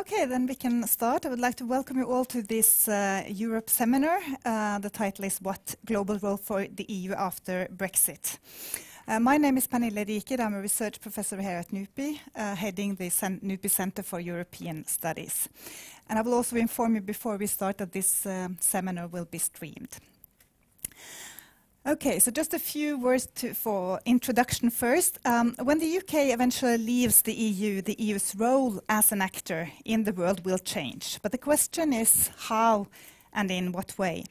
Okay, then we can start. I would like to welcome you all to this uh, Europe seminar. Uh, the title is What Global Role for the EU After Brexit. Uh, my name is Pernille Rieker. I'm a research professor here at NUPI, uh, heading the Cen NUPI Center for European Studies. And I will also inform you before we start that this um, seminar will be streamed. Okay, so just a few words to, for introduction first. Um, when the UK eventually leaves the EU, the EU's role as an actor in the world will change. But the question is how and in what way.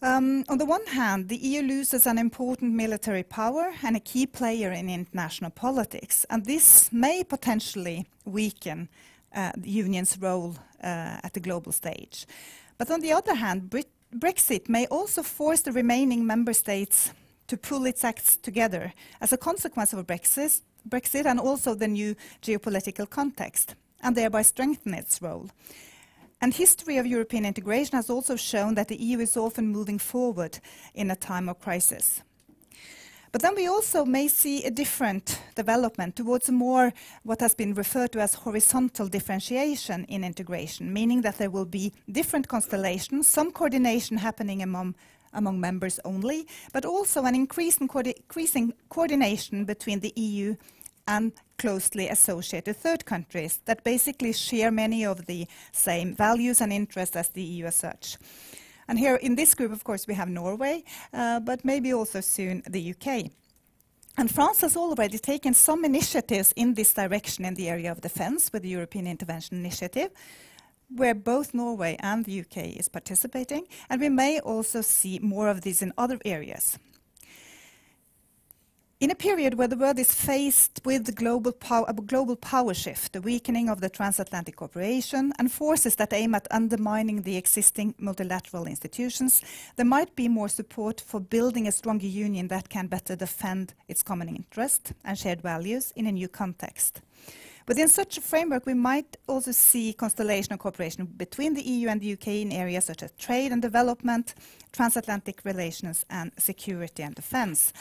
Um, on the one hand, the EU loses an important military power and a key player in international politics, and this may potentially weaken uh, the Union's role uh, at the global stage. But on the other hand, Brexit may also force the remaining member states to pull its acts together as a consequence of Brexit, Brexit and also the new geopolitical context, and thereby strengthen its role. And history of European integration has also shown that the EU is often moving forward in a time of crisis. But then we also may see a different development towards a more what has been referred to as horizontal differentiation in integration, meaning that there will be different constellations, some coordination happening among among members only, but also an increase increasing, increasing coordination between the EU and closely associated third countries that basically share many of the same values and interests as the EU as such. And here in this group, of course, we have Norway, uh, but maybe also soon the UK. And France has already taken some initiatives in this direction in the area of defence with the European Intervention Initiative, where both Norway and the UK is participating, and we may also see more of these in other areas. In a period where the world is faced with global a global power shift, the weakening of the transatlantic cooperation, and forces that aim at undermining the existing multilateral institutions, there might be more support for building a stronger union that can better defend its common interest and shared values in a new context. Within such a framework, we might also see constellation of cooperation between the EU and the UK in areas such as trade and development, transatlantic relations, and security and defence.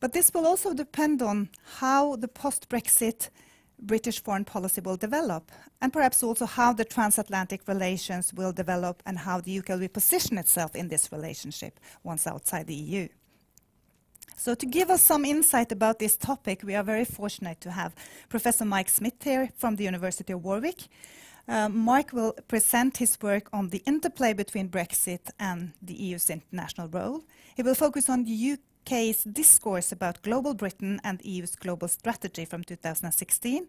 But this will also depend on how the post-Brexit British foreign policy will develop, and perhaps also how the transatlantic relations will develop and how the UK will position itself in this relationship once outside the EU. So to give us some insight about this topic, we are very fortunate to have Professor Mike Smith here from the University of Warwick. Uh, Mike will present his work on the interplay between Brexit and the EU's international role. He will focus on the UK case discourse about global Britain and EU's global strategy from 2016.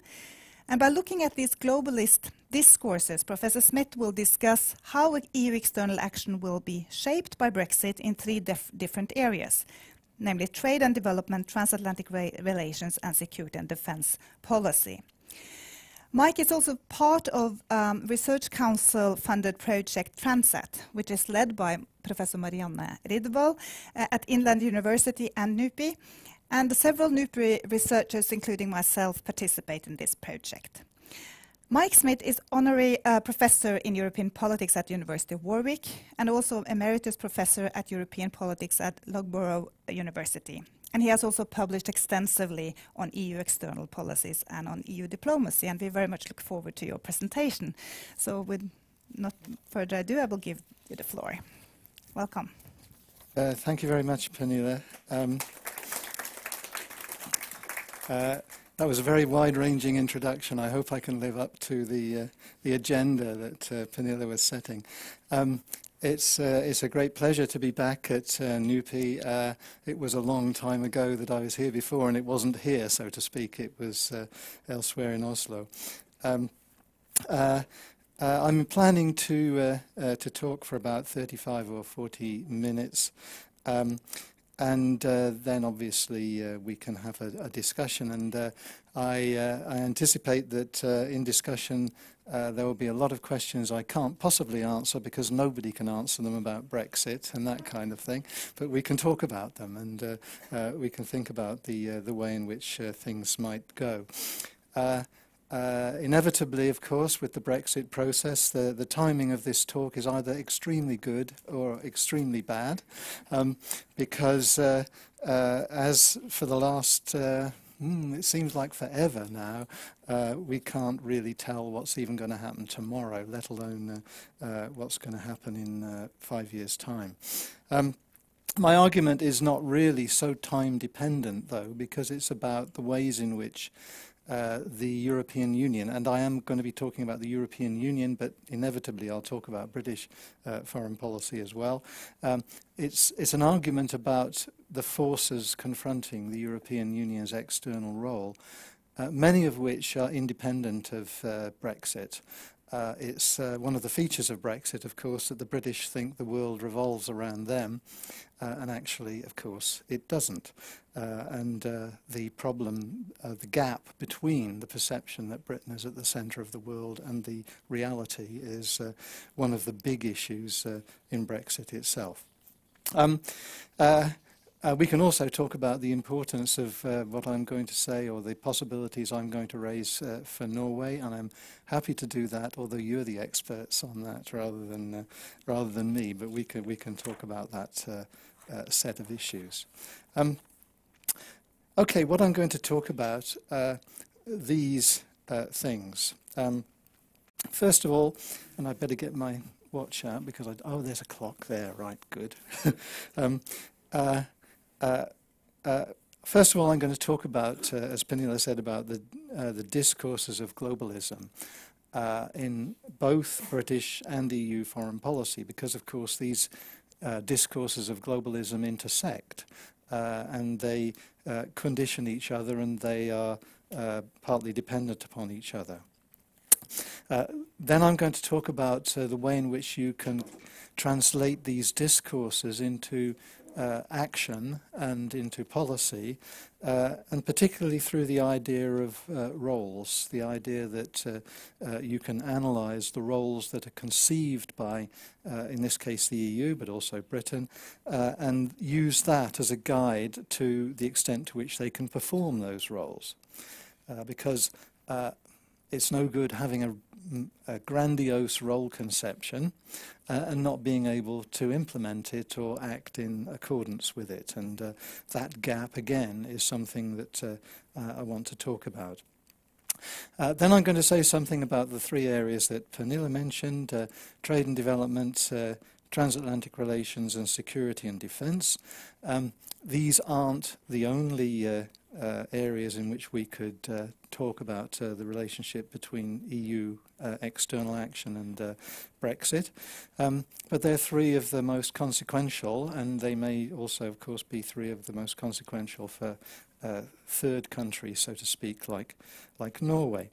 And by looking at these globalist discourses, Professor Smith will discuss how EU external action will be shaped by Brexit in three different areas, namely trade and development, transatlantic relations, and security and defense policy. Mike is also part of um, Research Council funded project Transat, which is led by Professor Marianne Riddervold uh, at Inland University and NUPI. And several NUPI researchers, including myself, participate in this project. Mike Smith is honorary uh, professor in European politics at University of Warwick and also emeritus professor at European politics at Loughborough University. And he has also published extensively on EU external policies and on EU diplomacy, and we very much look forward to your presentation. So with not further ado, I will give you the floor. Welcome. Uh, thank you very much, Pernille. Um, uh, that was a very wide-ranging introduction. I hope I can live up to the, uh, the agenda that uh, was setting. Um, it's, uh, it's a great pleasure to be back at uh, NUPI. Uh, it was a long time ago that I was here before, and it wasn't here, so to speak. It was uh, elsewhere in Oslo. Um, uh, uh, I'm planning to, uh, uh, to talk for about 35 or 40 minutes. Um, and uh, then obviously uh, we can have a, a discussion and uh, I, uh, I anticipate that uh, in discussion uh, there will be a lot of questions I can't possibly answer because nobody can answer them about Brexit and that kind of thing. But we can talk about them and we can think about the, the way in which things might go. Uh, inevitably, of course, with the Brexit process, the, the timing of this talk is either extremely good or extremely bad, um, because uh, uh, as for the last hmm, it seems like forever now. Uh, we can't really tell what's even going to happen tomorrow, let alone what's going to happen in five years' time. Um, my argument is not really so time dependent, though, because it's about the ways in which uh, the European Union. And I am going to be talking about the European Union, but inevitably I'll talk about British uh, foreign policy as well. Um, it's, it's an argument about the forces confronting the European Union's external role. Uh, many of which are independent of uh, Brexit. Uh, it's uh, one of the features of Brexit, of course, that the British think the world revolves around them, uh, and actually, of course, it doesn't. Uh, and uh, the problem, uh, the gap between the perception that Britain is at the centre of the world and the reality is uh, one of the big issues uh, in Brexit itself. Um, uh, we can also talk about the importance of uh, what I'm going to say or the possibilities I'm going to raise uh, for Norway, and I'm happy to do that, although you're the experts on that rather than, uh, rather than me, but we can, we can talk about that uh, uh, set of issues. Um, okay, what I'm going to talk about, these things. Um, first of all, and I better get my watch out because I, oh, there's a clock there, right, good. um, uh, uh, uh, first of all, I'm going to talk about, uh, as Pernille said, about the, the discourses of globalism. Uh, in both British and EU foreign policy, because of course these uh, discourses of globalism intersect uh, and they condition each other and they are partly dependent upon each other. then I'm going to talk about the way in which you can translate these discourses into uh, action and into policy, uh, and particularly through the idea of uh, roles, the idea that uh, uh, you can analyze the roles that are conceived by, uh, in this case, the EU, but also Britain, and use that as a guide to the extent to which they can perform those roles. because it's no good having a a grandiose role conception uh, and not being able to implement it or act in accordance with it. And uh, that gap, again, is something that uh, uh I want to talk about. Uh, then I'm going to say something about the three areas that Pernille mentioned, uh, trade and development, transatlantic relations and security and defence. Um, these aren't the only uh, areas in which we could uh, talk about uh, the relationship between EU uh, external action and uh, Brexit. Um, but they're three of the most consequential, and they may also, of course, be three of the most consequential for third countries, so to speak, like, like Norway.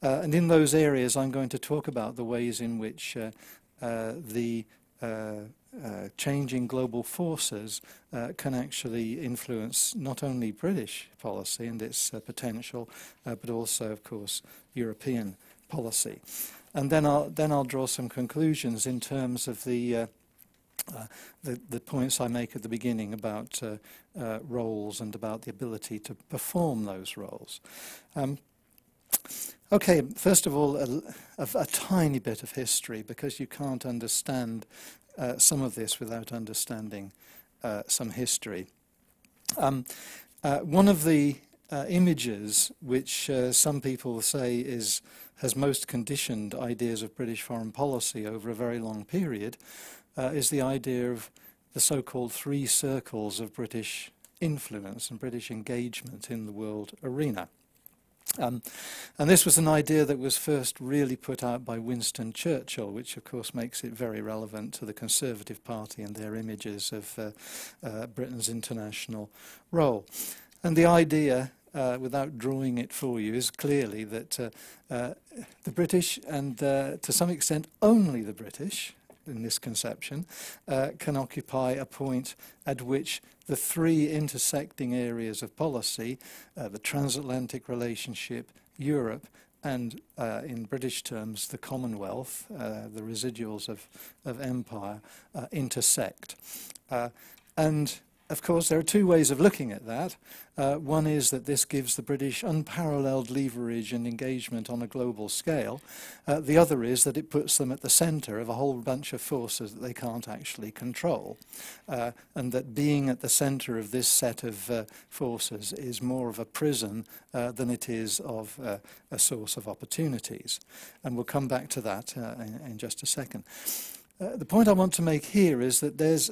and in those areas, I'm going to talk about the ways in which the uh, changing global forces uh, can actually influence not only British policy and its uh, potential, uh, but also, of course, European policy. And then I'll, then I'll draw some conclusions in terms of the, uh, the, the, points I make at the beginning about roles and about the ability to perform those roles. Um, Okay, first of all, a, a, a, tiny bit of history because you can't understand uh, some of this without understanding uh, some history. Um, uh, one of the uh, images which some people say is has most conditioned ideas of British foreign policy over a very long period is the idea of the so-called three circles of British influence and British engagement in the world arena. Um, and this was an idea that was first really put out by Winston Churchill, which of course makes it very relevant to the Conservative Party and their images of uh, uh, Britain's international role. And the idea, uh, without drawing it for you, is clearly that uh, uh, the British, and uh, to some extent only the British, in this conception, uh, can occupy a point at which the three intersecting areas of policy, uh, the transatlantic relationship, Europe, and uh, in British terms, the Commonwealth, uh, the residuals of, of empire, uh, intersect. Uh, and of course, there are two ways of looking at that. Uh, one is that this gives the British unparalleled leverage and engagement on a global scale. Uh, the other is that it puts them at the centre of a whole bunch of forces that they can't actually control. Uh, and that being at the centre of this set of uh, forces is more of a prison uh, than it is of uh, a source of opportunities. And we'll come back to that in, in, just a second. the point I want to make here is that there's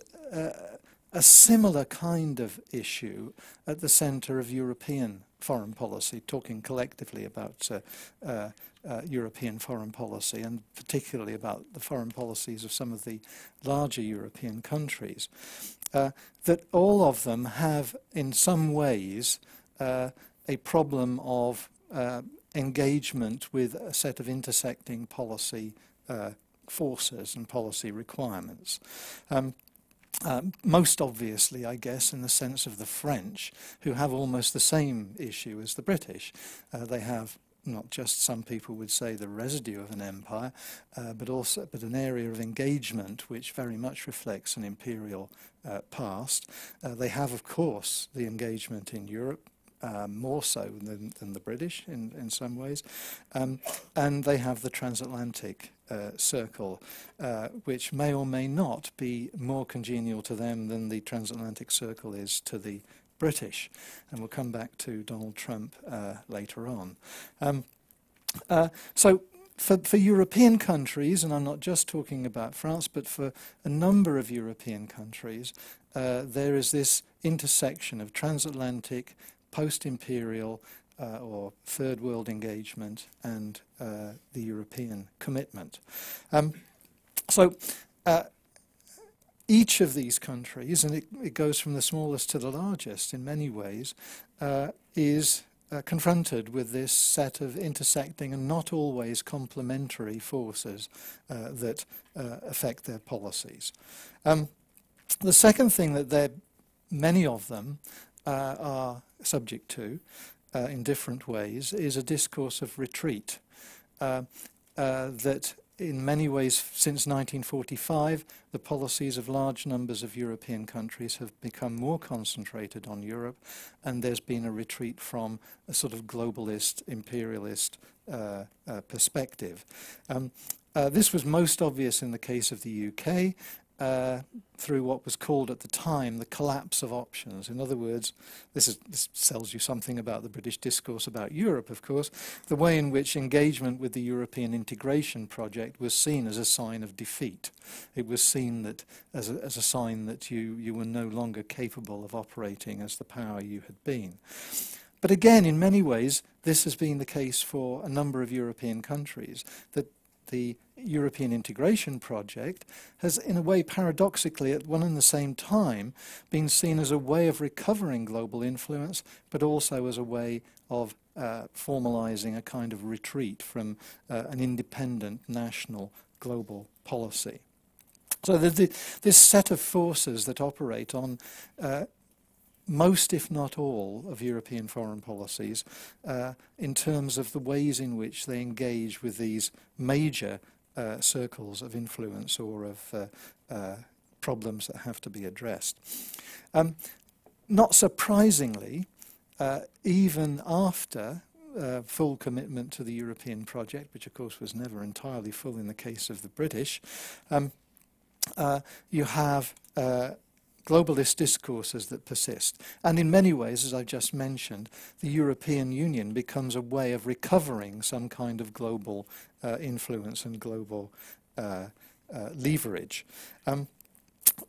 a similar kind of issue at the centre of European foreign policy, talking collectively about uh, uh, uh, European foreign policy and particularly about the foreign policies of some of the larger European countries, uh, that all of them have in some ways uh, a problem of uh, engagement with a set of intersecting policy forces and policy requirements. Um, um, most obviously, I guess, in the sense of the French, who have almost the same issue as the British. Uh, they have not just some people would say the residue of an empire, uh, but also but an area of engagement which very much reflects an imperial uh, past. Uh, they have, of course, the engagement in Europe. Uh, more so than, than, the British in, in some ways. Um, and they have the transatlantic uh, circle, uh, which may or may not be more congenial to them than the transatlantic circle is to the British. And we'll come back to Donald Trump uh, later on. Um, uh, so for, for, European countries, and I'm not just talking about France, but for a number of European countries, uh, there is this intersection of transatlantic, post-imperial, uh, or third world engagement and uh, the European commitment. Um, so uh, each of these countries, and it, it, goes from the smallest to the largest in many ways, uh, is uh, confronted with this set of intersecting and not always complementary forces uh, that affect their policies. Um, the second thing that many of them are subject to uh, in different ways is a discourse of retreat uh, uh, that in many ways since 1945 the policies of large numbers of European countries have become more concentrated on Europe and there's been a retreat from a sort of globalist imperialist uh, uh, perspective. Um, uh, this was most obvious in the case of the UK uh, through what was called at the time the collapse of options. In other words, this, is, this you something about the British discourse about Europe, of course, the way in which engagement with the European integration project was seen as a sign of defeat. It was seen that as a, as a sign that you, you were no longer capable of operating as the power you had been. But again, in many ways, this has been the case for a number of European countries, that the European integration project has, in a way, paradoxically, at one and the same time, been seen as a way of recovering global influence, but also as a way of uh, formalizing a kind of retreat from uh, an independent national global policy. So the, the, this set of forces that operate on uh, most, if not all, of European foreign policies uh, in terms of the ways in which they engage with these major uh, circles of influence or of uh, uh, problems that have to be addressed. Um, not surprisingly, uh, even after uh, full commitment to the European project, which of course was never entirely full in the case of the British, um, uh, you have globalist discourses that persist. And in many ways, as I've just mentioned, the European Union becomes a way of recovering some kind of global uh, influence and global uh, uh, leverage. Um,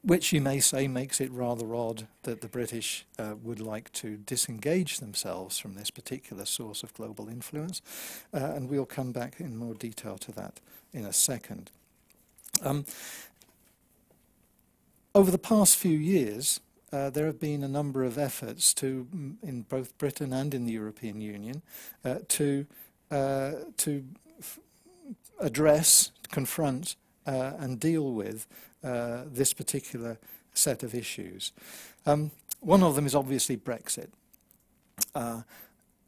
which you may say makes it rather odd that the British uh, would like to disengage themselves from this particular source of global influence. Uh, and we'll come back in more detail to that in a second. Um, over the past few years, uh, there have been a number of efforts to, in both Britain and in the European Union, uh, to uh, to address, confront, uh, and deal with uh, this particular set of issues. Um, one of them is obviously Brexit, uh,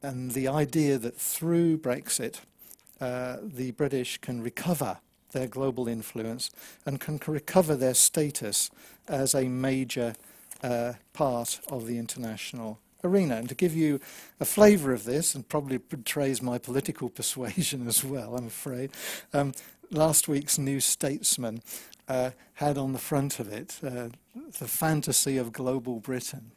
and the idea that through Brexit, the British can recover their global influence and can recover their status as a major uh, part of the international arena. And to give you a flavour of this, and probably betrays my political persuasion as well, I'm afraid, um, last week's New Statesman uh, had on the front of it uh, the fantasy of global Britain.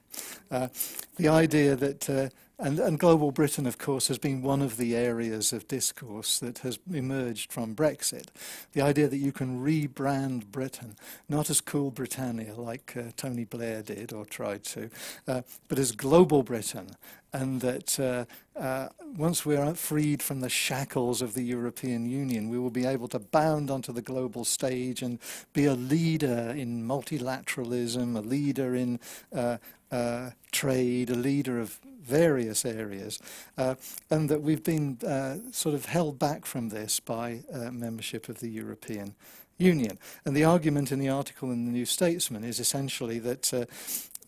Uh, the idea that uh, and, and, Global Britain, of course, has been one of the areas of discourse that has emerged from Brexit. The idea that you can rebrand Britain, not as cool Britannia like uh, Tony Blair did or tried to, uh, but as Global Britain. And that uh, uh once we're freed from the shackles of the European Union, we will be able to bound onto the global stage and be a leader in multilateralism, a leader in uh, uh, trade, a leader of various areas, uh, and that we've been uh, sort of held back from this by uh, membership of the European Union. And the argument in the article in the New Statesman is essentially that uh,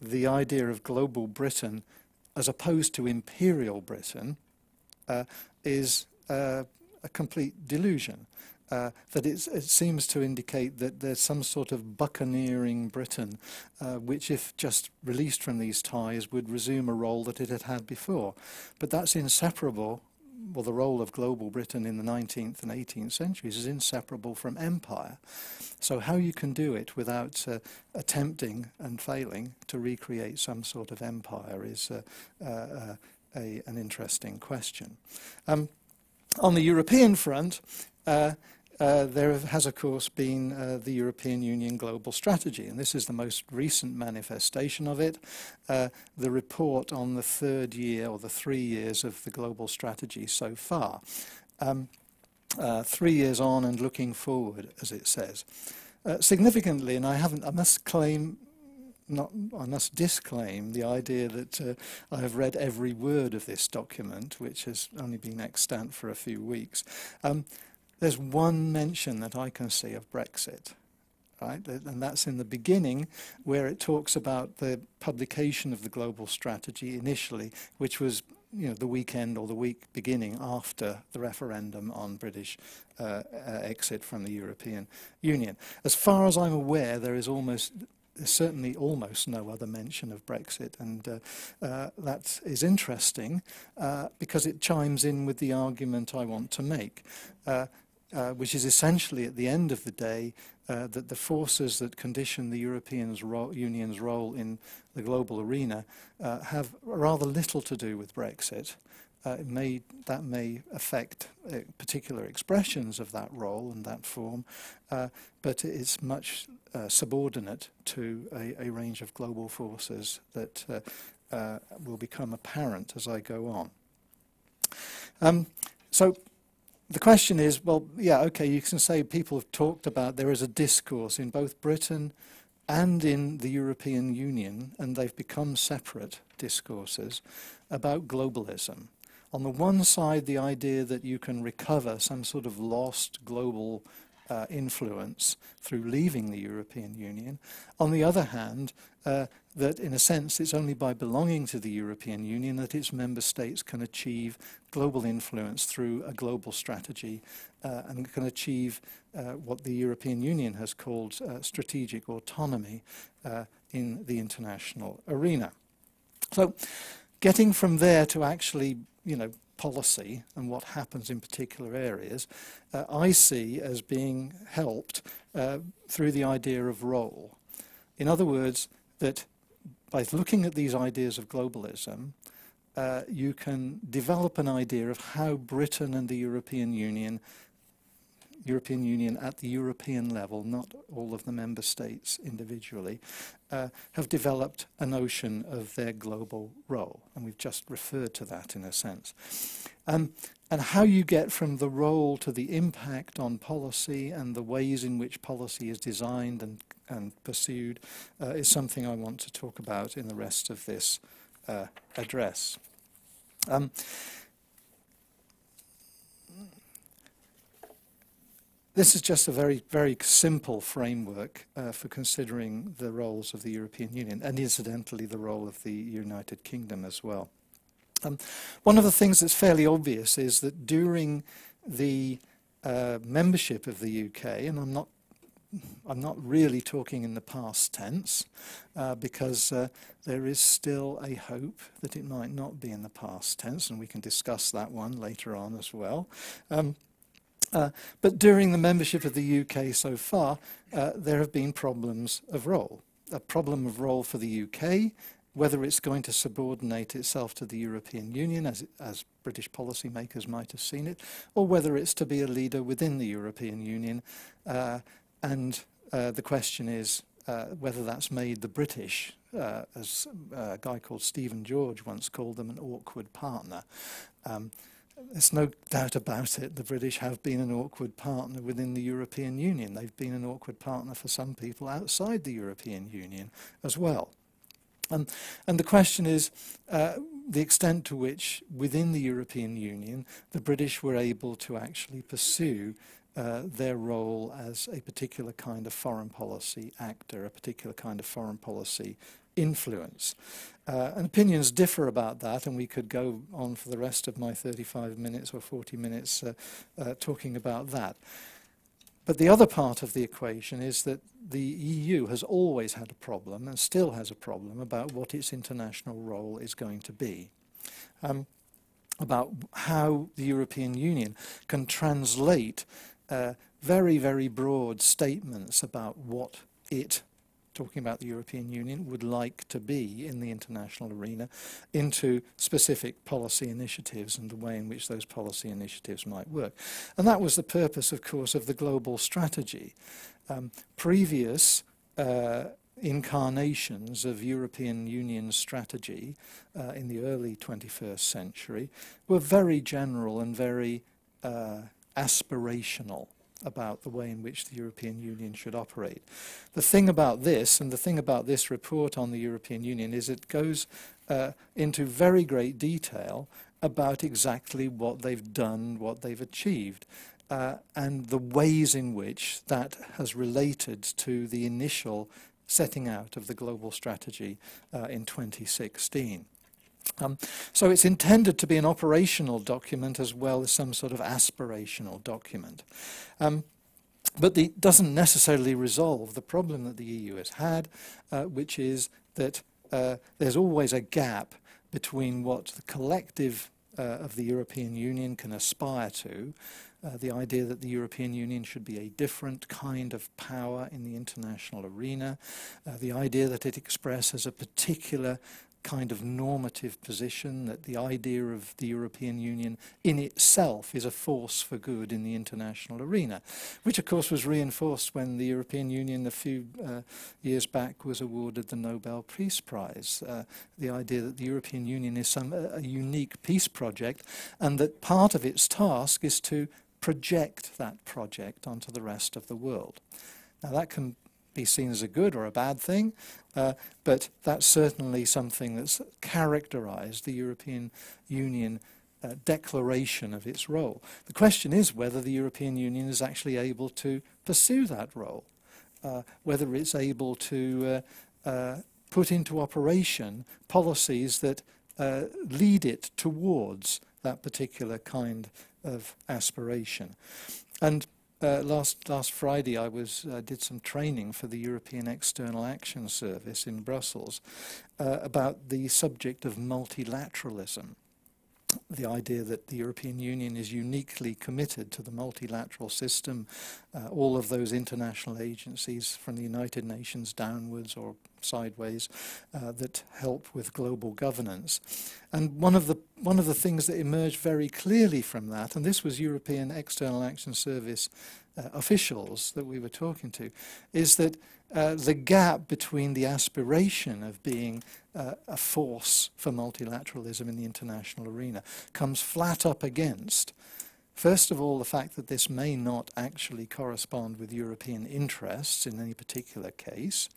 the idea of global Britain, as opposed to imperial Britain, uh, is a complete delusion uh, that it seems to indicate that there's some sort of buccaneering Britain, uh, which, if just released from these ties, would resume a role that it had had before. But that's inseparable. Well, the role of global Britain in the 19th and 18th centuries is inseparable from empire. So, how you can do it without uh, attempting and failing to recreate some sort of empire is uh, uh, a, an interesting question. Um, on the European front, uh, uh, there has, of course, been uh, the European Union Global Strategy, and this is the most recent manifestation of it. Uh, the report on the third year or the three years of the global strategy so far. Um, uh, three years on and looking forward, as it says. Uh, significantly, and I haven't, I must claim not, I must disclaim the idea that uh, I have read every word of this document, which has only been extant for a few weeks. Um, there's one mention that I can see of Brexit, right? And that's in the beginning where it talks about the publication of the global strategy initially, which was you know, the weekend or the week beginning after the referendum on British uh, uh, exit from the European Union. As far as I'm aware, there is almost certainly almost no other mention of Brexit, and uh, uh, that is interesting uh, because it chimes in with the argument I want to make. Uh, which is essentially at the end of the day uh, that the forces that condition the European ro Union's role in the global arena uh, have rather little to do with Brexit. Uh, may, that may affect uh, particular expressions of that role and that form, but it's much subordinate to a, a, range of global forces that will become apparent as I go on. Um, so the question is, well, yeah, okay, you can say people have talked about there is a discourse in both Britain and in the European Union, and they've become separate discourses about globalism. On the one side, the idea that you can recover some sort of lost global uh, influence through leaving the European Union. On the other hand, uh, that in a sense it's only by belonging to the European Union that its member states can achieve global influence through a global strategy uh, and can achieve uh, what the European Union has called uh, strategic autonomy uh, in the international arena. So getting from there to actually, you know, policy and what happens in particular areas, uh, I see as being helped uh, through the idea of role. In other words, that by looking at these ideas of globalism, uh, you can develop an idea of how Britain and the European Union European Union at the European level, not all of the member states individually, uh, have developed a notion of their global role. And we've just referred to that in a sense. Um, and how you get from the role to the impact on policy and the ways in which policy is designed and, and pursued uh, is something I want to talk about in the rest of this uh, address. Um, This is just a very, very simple framework uh, for considering the roles of the European Union and incidentally the role of the United Kingdom as well. Um, one of the things that's fairly obvious is that during the uh, membership of the UK, and I'm not I'm not really talking in the past tense uh, because uh, there is still a hope that it might not be in the past tense, and we can discuss that one later on as well. Um, Uh, but during the membership of the UK so far, uh, there have been problems of role. A problem of role for the UK, whether it's going to subordinate itself to the European Union, as, as British policymakers might have seen it, or whether it's to be a leader within the European Union. Uh, and uh, the question is uh, whether that's made the British, uh, as a guy called Stephen George once called them, an awkward partner. Um, there's no doubt about it. The British have been an awkward partner within the European Union. They've been an awkward partner for some people outside the European Union as well. Um, and the question is uh, the extent to which, within the European Union, the British were able to actually pursue uh, their role as a particular kind of foreign policy actor, a particular kind of foreign policy influence. Uh, and opinions differ about that, and we could go on for the rest of my 35 minutes or 40 minutes uh, uh, talking about that. But the other part of the equation is that the EU has always had a problem and still has a problem about what its international role is going to be. Um, about how the European Union can translate uh, very, very broad statements about what it talking about the European Union, would like to be in the international arena into specific policy initiatives and the way in which those policy initiatives might work. And that was the purpose, of course, of the global strategy. Um, previous uh, incarnations of European Union strategy uh, in the early 21st century were very general and very uh, aspirational about the way in which the European Union should operate. The thing about this, and the thing about this report on the European Union, is it goes uh, into very great detail about exactly what they've done, what they've achieved, uh, and the ways in which that has related to the initial setting out of the global strategy uh, in 2016. Um, so it's intended to be an operational document as well as some sort of aspirational document. Um, but it doesn't necessarily resolve the problem that the EU has had, uh, which is that uh, there's always a gap between what the collective uh, of the European Union can aspire to, uh, the idea that the European Union should be a different kind of power in the international arena, uh, the idea that it expresses a particular kind of normative position that the idea of the European Union in itself is a force for good in the international arena, which of course was reinforced when the European Union a few uh, years back was awarded the Nobel Peace Prize. Uh, the idea that the European Union is some, a, a unique peace project and that part of its task is to project that project onto the rest of the world. Now that can be seen as a good or a bad thing, uh, but that's certainly something that's characterized the European Union uh, declaration of its role. The question is whether the European Union is actually able to pursue that role, uh, whether it's able to uh, uh, put into operation policies that uh, lead it towards that particular kind of aspiration. And uh, last last Friday, I was uh, did some training for the European External Action Service in Brussels uh, about the subject of multilateralism. The idea that the European Union is uniquely committed to the multilateral system, uh, all of those international agencies from the United Nations downwards or sideways uh, that help with global governance. And one of the one of the things that emerged very clearly from that, and this was European External Action Service uh, officials that we were talking to, is that uh, the gap between the aspiration of being uh, a force for multilateralism in the international arena comes flat up against First of all, the fact that this may not actually correspond with European interests in any particular case.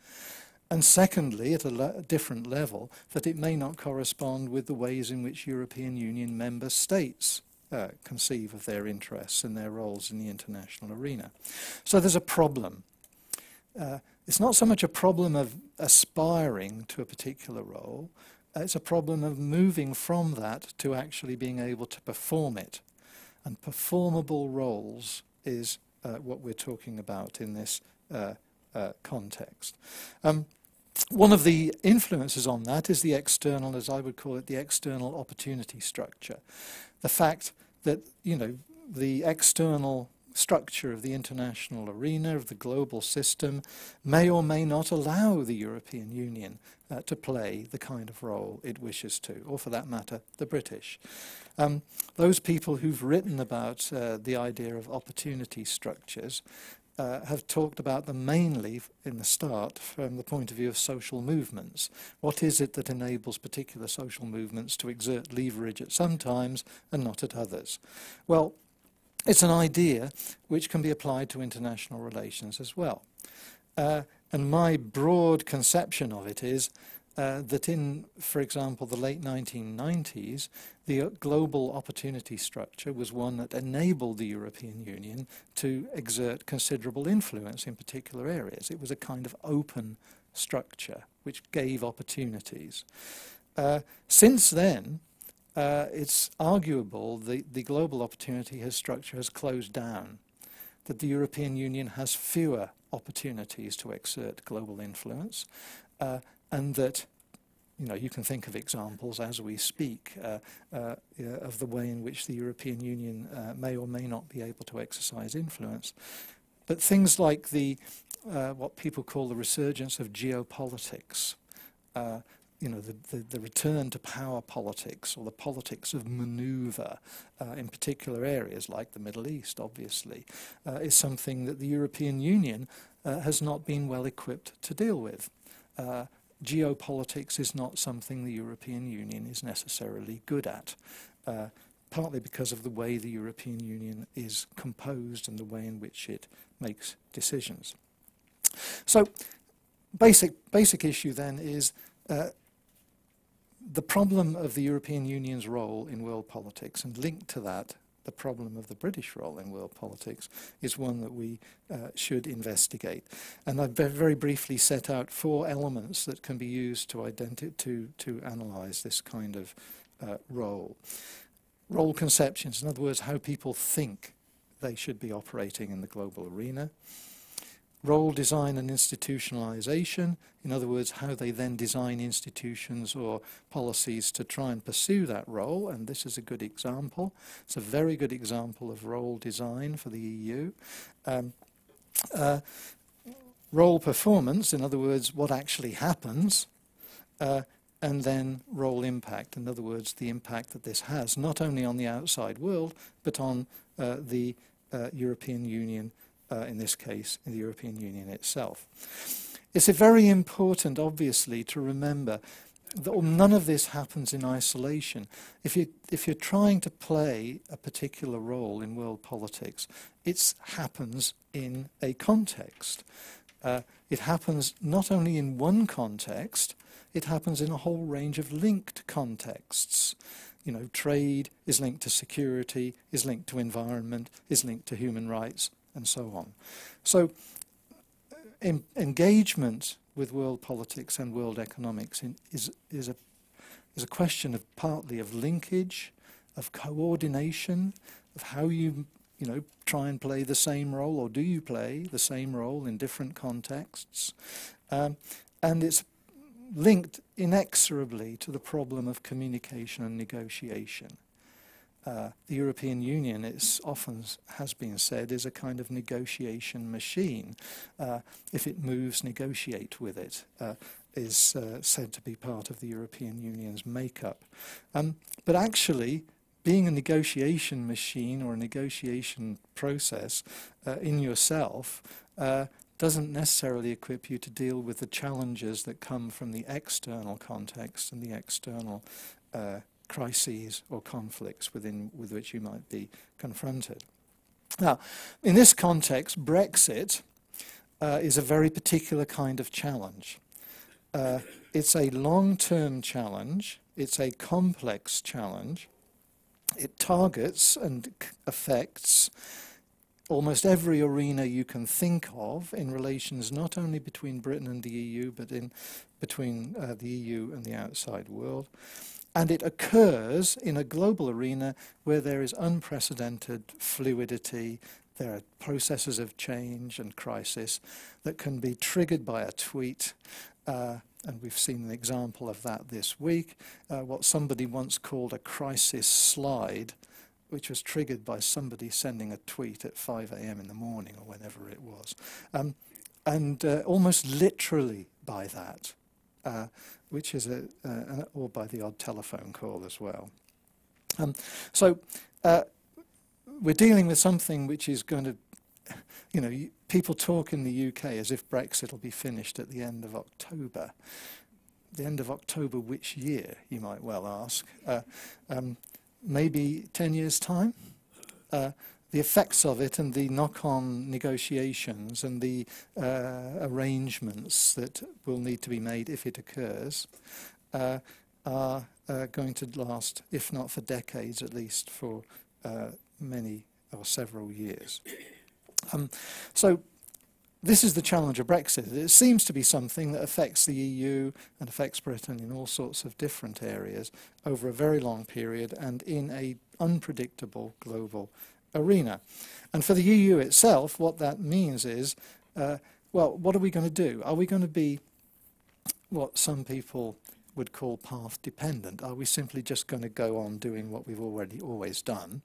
And secondly, at a, le a, different level, that it may not correspond with the ways in which European Union member states uh, conceive of their interests and their roles in the international arena. So there's a problem. Uh, it's not so much a problem of aspiring to a particular role, it's a problem of moving from that to actually being able to perform it. And performable roles is uh, what we're talking about in this uh, uh, context. Um, one of the influences on that is the external, as I would call it, the external opportunity structure. The fact that, you know, the external structure of the international arena, of the global system, may or may not allow the European Union uh, to play the kind of role it wishes to, or for that matter, the British. Um, those people who've written about uh, the idea of opportunity structures uh, have talked about them mainly in the start from the point of view of social movements. What is it that enables particular social movements to exert leverage at some times and not at others? Well, it's an idea which can be applied to international relations as well. Uh, and my broad conception of it is uh, that in, for example, the late 1990s, the uh, global opportunity structure was one that enabled the European Union to exert considerable influence in particular areas. It was a kind of open structure which gave opportunities. Uh, since then, uh, it's arguable the, the global opportunity has structure has closed down, that the European Union has fewer opportunities to exert global influence, uh, and that you know, you can think of examples as we speak uh, uh, of the way in which the European Union uh, may or may not be able to exercise influence. But things like the uh, what people call the resurgence of geopolitics, uh, you know, the, the, the, return to power politics or the politics of maneuver uh, in particular areas like the Middle East, obviously, is something that the European Union has not been well equipped to deal with. Geopolitics is not something the European Union is necessarily good at, uh, partly because of the way the European Union is composed and the way in which it makes decisions. So, basic, basic issue then is uh, the problem of the European Union's role in world politics, and linked to that, the problem of the British role in world politics, is one that we uh, should investigate. And I've very briefly set out four elements that can be used to, identi- to, to analyze this kind of uh, role. Role conceptions, in other words, how people think they should be operating in the global arena role design and institutionalization, in other words, how they then design institutions or policies to try and pursue that role, and this is a good example. It's a very good example of role design for the EU. Um, uh, role performance, in other words, what actually happens, uh, and then role impact, in other words, the impact that this has, not only on the outside world, but on uh, the uh, European Union uh, in this case, in the European Union itself. It's very important, obviously, to remember that none of this happens in isolation. If, you, if you're trying to play a particular role in world politics, it happens in a context. Uh, it happens not only in one context, it happens in a whole range of linked contexts. You know, trade is linked to security, is linked to environment, is linked to human rights, and so on. So, engagement with world politics and world economics in, is, is, a, is a question of partly of linkage, of coordination, of how you you know, try and play the same role, or do you play the same role in different contexts? Um, and it's linked inexorably to the problem of communication and negotiation. Uh, the European Union, it's often has been said, is a kind of negotiation machine. Uh, if it moves, negotiate with it. Uh, is uh, said to be part of the European Union's makeup. Um, but actually, being a negotiation machine or a negotiation process uh, in yourself uh, doesn't necessarily equip you to deal with the challenges that come from the external context and the external crises or conflicts within, with which you might be confronted. Now, in this context, Brexit uh, is a very particular kind of challenge. Uh, it's a long term challenge, it's a complex challenge. It targets and affects almost every arena you can think of in relations not only between Britain and the EU, but in between uh, the EU and the outside world. And it occurs in a global arena where there is unprecedented fluidity, there are processes of change and crisis that can be triggered by a tweet. Uh, and we've seen an example of that this week, uh, what somebody once called a crisis slide, which was triggered by somebody sending a tweet at 5 a.m. in the morning or whenever it was. Um, and uh, almost literally by that, uh, which is a, uh, or by the odd telephone call as well. Um, so uh, we're dealing with something which is going to, you know, people talk in the UK as if Brexit will be finished at the end of October. The end of October, which year, you might well ask. Uh, um, maybe 10 years' time? The effects of it and the knock-on negotiations and the uh, arrangements that will need to be made if it occurs uh, are uh, going to last, if not for decades, at least for uh, many or several years. Um, so this is the challenge of Brexit. It seems to be something that affects the EU and affects Britain in all sorts of different areas over a very long period and in a unpredictable global arena. And for the EU itself, what that means is, uh, well, what are we going to do? Are we going to be what some people would call path dependent? Are we simply just going to go on doing what we've already always done,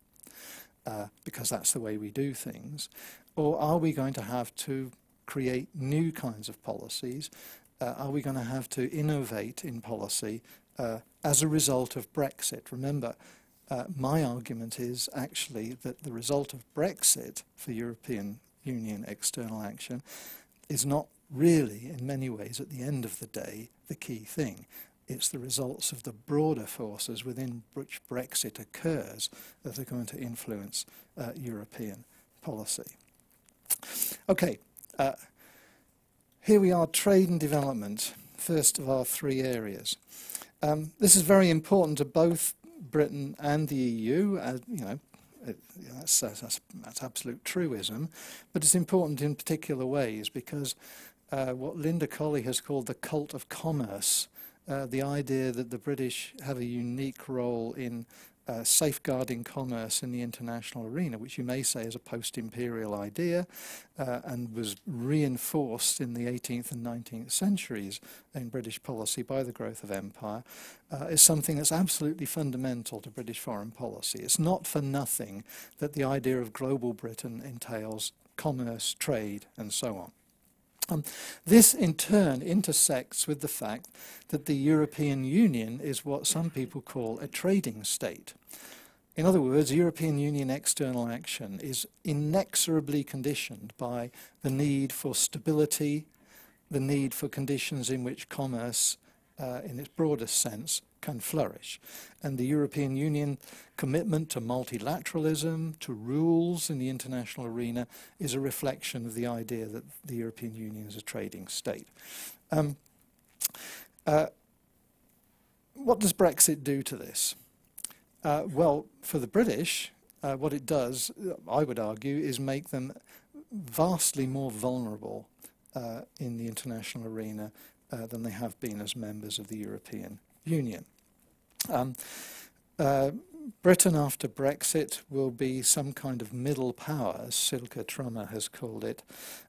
uh, because that's the way we do things? Or are we going to have to create new kinds of policies? Uh, are we going to have to innovate in policy uh, as a result of Brexit? Remember, uh, my argument is actually that the result of Brexit for European Union external action is not really, in many ways, at the end of the day, the key thing. It's the results of the broader forces within which Brexit occurs that are going to influence uh, European policy. Okay, uh, here we are, trade and development, first of our three areas. Um, this is very important to both Britain and the EU, uh, you know, it, that's, that's, that's, absolute truism, but it's important in particular ways because uh, what Linda Colley has called the cult of commerce, uh, the idea that the British have a unique role in uh, safeguarding commerce in the international arena, which you may say is a post-imperial idea uh, and was reinforced in the 18th and 19th centuries in British policy by the growth of empire, uh, is something that's absolutely fundamental to British foreign policy. It's not for nothing that the idea of global Britain entails commerce, trade, and so on. Um, this in turn intersects with the fact that the European Union is what some people call a trading state. In other words, European Union external action is inexorably conditioned by the need for stability, the need for conditions in which commerce, uh, in its broadest sense, can flourish. And the European Union commitment to multilateralism, to rules in the international arena, is a reflection of the idea that the European Union is a trading state. Um, uh, what does Brexit do to this? Uh, well, for the British, uh, what it does, I would argue, is make them vastly more vulnerable uh, in the international arena uh, than they have been as members of the European Union. Um, uh, Britain after Brexit will be some kind of middle power, as Silke Trommer has called it,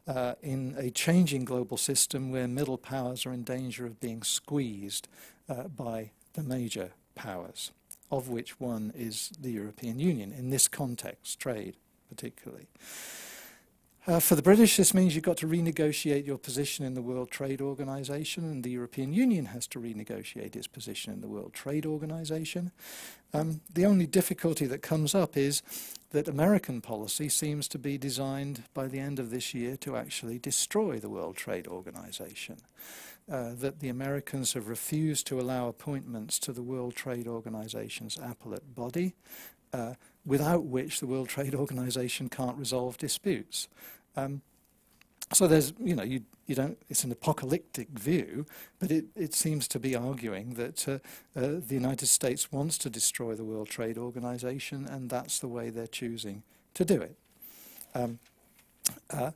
uh, in a changing global system where middle powers are in danger of being squeezed uh, by the major powers, of which one is the European Union, in this context, trade particularly. Uh, for the British, this means you've got to renegotiate your position in the World Trade Organization, and the European Union has to renegotiate its position in the World Trade Organization. Um, the only difficulty that comes up is that American policy seems to be designed by the end of this year to actually destroy the World Trade Organization. Uh, that the Americans have refused to allow appointments to the World Trade Organization's appellate body, uh, without which the World Trade Organization can't resolve disputes. Um, so there's, you know, you, you don't, it's an apocalyptic view, but it, it seems to be arguing that uh, uh, the United States wants to destroy the World Trade Organization, and that's the way they're choosing to do it. Um, uh,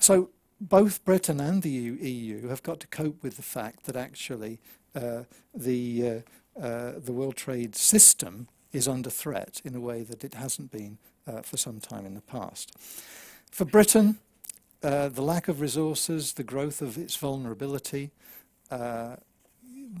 so both Britain and the EU have got to cope with the fact that actually uh, the, uh, uh, the World Trade system is under threat in a way that it hasn't been for some time in the past. For Britain, uh, the lack of resources, the growth of its vulnerability, uh,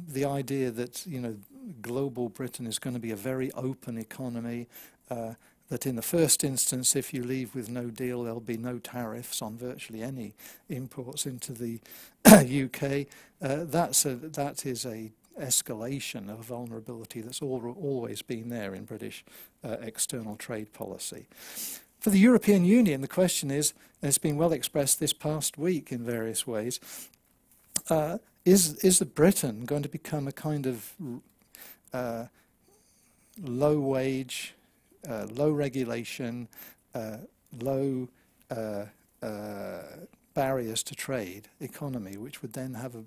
the idea that you know global Britain is going to be a very open economy, uh, that in the first instance, if you leave with no deal, there'll be no tariffs on virtually any imports into the UK. Uh, that's a, that is a escalation of vulnerability that's al always been there in British uh, external trade policy. For the European Union, the question is, and it's been well expressed this past week in various ways, uh, is, is Britain going to become a kind of uh, low wage, uh, low regulation, uh, low uh, uh, barriers to trade economy, which would then have a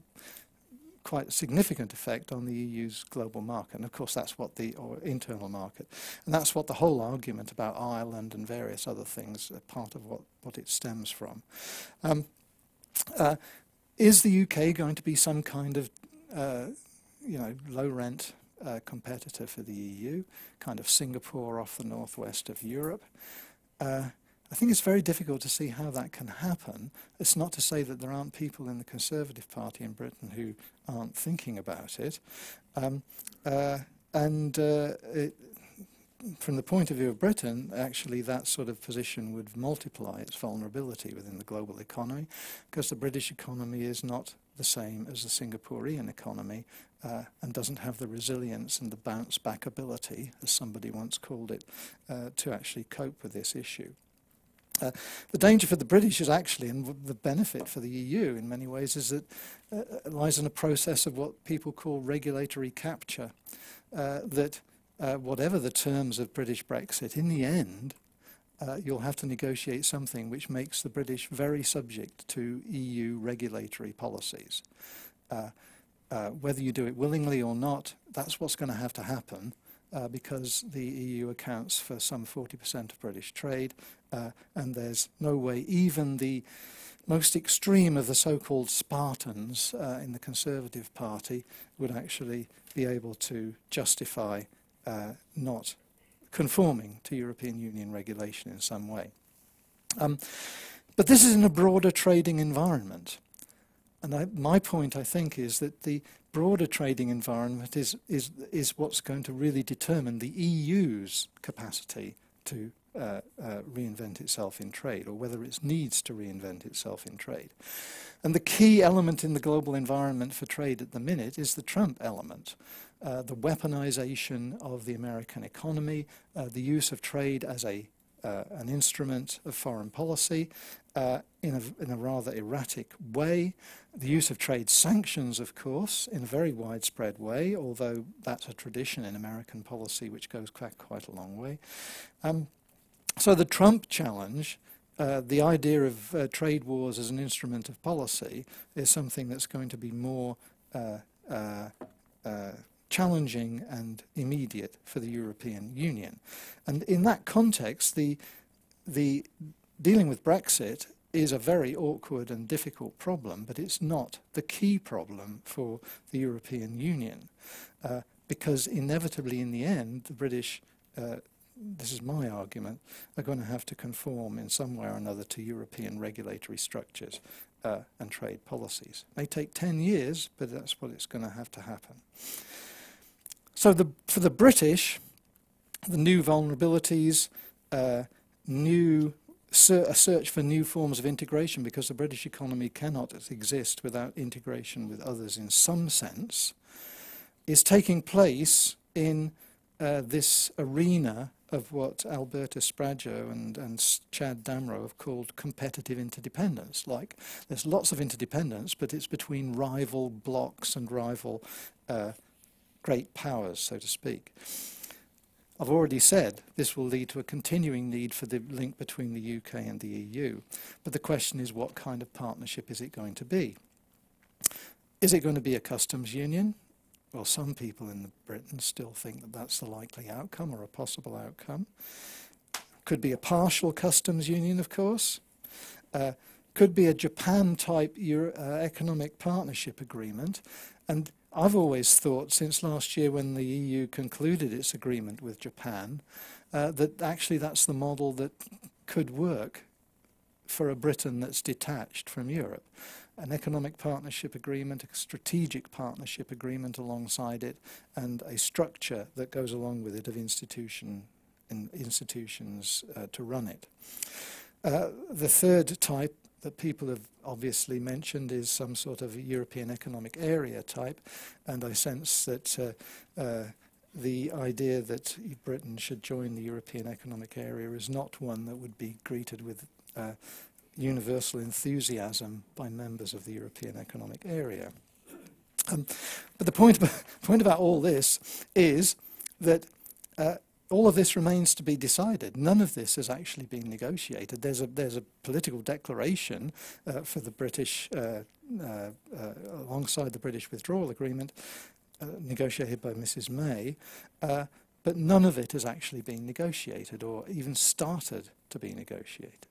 quite significant effect on the EU's global market. And of course, that's what the or internal market, and that's what the whole argument about Ireland and various other things, are part of what, what it stems from. Um, uh, is the UK going to be some kind of, uh, you know, low rent uh, competitor for the EU, kind of Singapore off the northwest of Europe? I think it's very difficult to see how that can happen. It's not to say that there aren't people in the Conservative Party in Britain who aren't thinking about it. Um, uh, and uh, it, from the point of view of Britain, actually that sort of position would multiply its vulnerability within the global economy because the British economy is not the same as the Singaporean economy uh, and doesn't have the resilience and the bounce back ability, as somebody once called it, uh, to actually cope with this issue. Uh, the danger for the British is actually, and the benefit for the EU in many ways, is that uh, lies in a process of what people call regulatory capture. Uh, that uh, whatever the terms of British Brexit, in the end, uh, you'll have to negotiate something which makes the British very subject to EU regulatory policies. Uh, whether you do it willingly or not, that's what's going to have to happen uh, because the EU accounts for some 40% of British trade, uh, and there's no way even the most extreme of the so-called Spartans uh, in the Conservative Party would actually be able to justify uh, not conforming to European Union regulation in some way. Um, but this is in a broader trading environment. And I, my point, I think, is that the broader trading environment is, is, is what's going to really determine the EU's capacity to uh, uh, reinvent itself in trade, or whether it needs to reinvent itself in trade. And the key element in the global environment for trade at the minute is the Trump element. Uh, the weaponization of the American economy, uh, the use of trade as a uh, an instrument of foreign policy uh, in, a, in a rather erratic way. The use of trade sanctions, of course, in a very widespread way, although that's a tradition in American policy which goes quite, quite a long way. Um, so the Trump challenge, uh, the idea of uh, trade wars as an instrument of policy, is something that's going to be more uh, uh, uh challenging and immediate for the European Union. And in that context, the, the dealing with Brexit is a very awkward and difficult problem, but it's not the key problem for the European Union, uh, because inevitably in the end, the British, uh, this is my argument, are going to have to conform in some way or another to European regulatory structures uh, and trade policies. It may take 10 years, but that's what it's going to have to happen. So the, for the British, the new vulnerabilities, uh, new a search for new forms of integration, because the British economy cannot exist without integration with others in some sense, is taking place in uh, this arena of what Alberta Sbragia and, and Chad Damro have called competitive interdependence. Like, there's lots of interdependence, but it's between rival blocks and rival uh, great powers, so to speak. I've already said this will lead to a continuing need for the link between the UK and the EU. But the question is, what kind of partnership is it going to be? Is it going to be a customs union? Well, some people in Britain still think that that's the likely outcome or a possible outcome. Could be a partial customs union, of course. Uh, could be a Japan-type uh, economic partnership agreement. And I've always thought, since last year when the EU concluded its agreement with Japan, uh, that actually that's the model that could work for a Britain that's detached from Europe. An economic partnership agreement, a strategic partnership agreement alongside it, and a structure that goes along with it of institution, in institutions uh, to run it. Uh, the third type that people have obviously mentioned is some sort of European Economic Area type, and I sense that uh, uh, the idea that Britain should join the European Economic Area is not one that would be greeted with uh, universal enthusiasm by members of the European Economic Area. Um, but the point about, point about all this is that uh, all of this remains to be decided. None of this has actually been negotiated. There's a, there's a political declaration uh, for the British, uh, uh, uh alongside the British withdrawal agreement, uh, negotiated by Mrs. May, uh, but none of it has actually been negotiated or even started to be negotiated.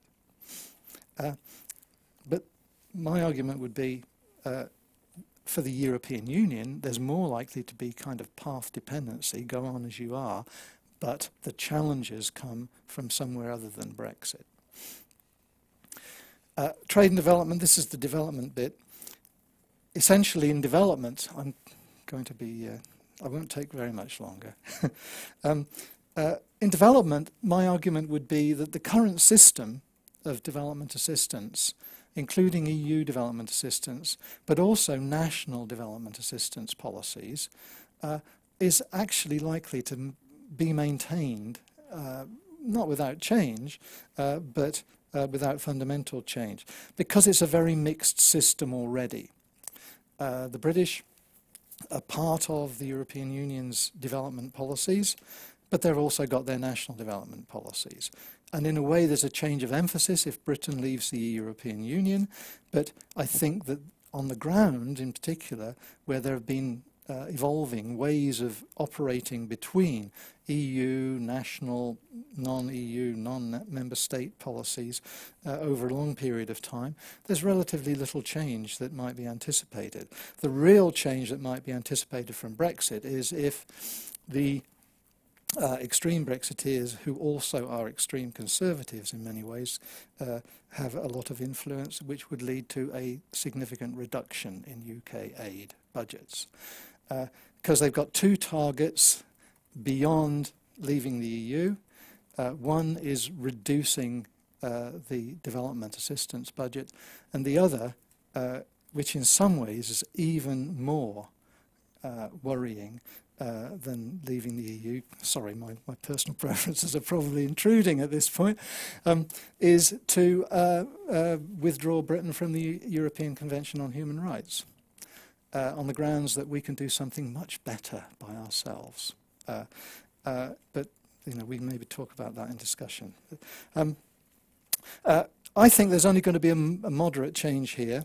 but my argument would be for the European Union, there's more likely to be kind of path dependency, go on as you are, but the challenges come from somewhere other than Brexit. Uh, trade and development, this is the development bit. Essentially in development, I'm going to be, uh, I won't take very much longer. um, uh, in development, my argument would be that the current system of development assistance, including EU development assistance, but also national development assistance policies, uh, is actually likely to be maintained, uh, not without change, uh, but uh, without fundamental change, because it's a very mixed system already. Uh, the British are part of the European Union's development policies, but they've also got their national development policies. And in a way, there's a change of emphasis if Britain leaves the European Union, but I think that on the ground, in particular, where there have been uh, evolving ways of operating between EU, national, non-EU, non-member state policies uh, over a long period of time, there's relatively little change that might be anticipated. The real change that might be anticipated from Brexit is if the uh, extreme Brexiteers, who also are extreme conservatives in many ways, uh, have a lot of influence, which would lead to a significant reduction in UK aid budgets because uh, they've got two targets beyond leaving the EU. Uh, one is reducing uh, the development assistance budget, and the other, uh, which in some ways is even more uh, worrying uh, than leaving the EU, sorry, my, my personal preferences are probably intruding at this point, um, is to withdraw Britain from the European Convention on Human Rights uh, on the grounds that we can do something much better by ourselves. Uh, uh, but you know, we maybe talk about that in discussion. Um, uh, I think there's only going to be a, moderate change here.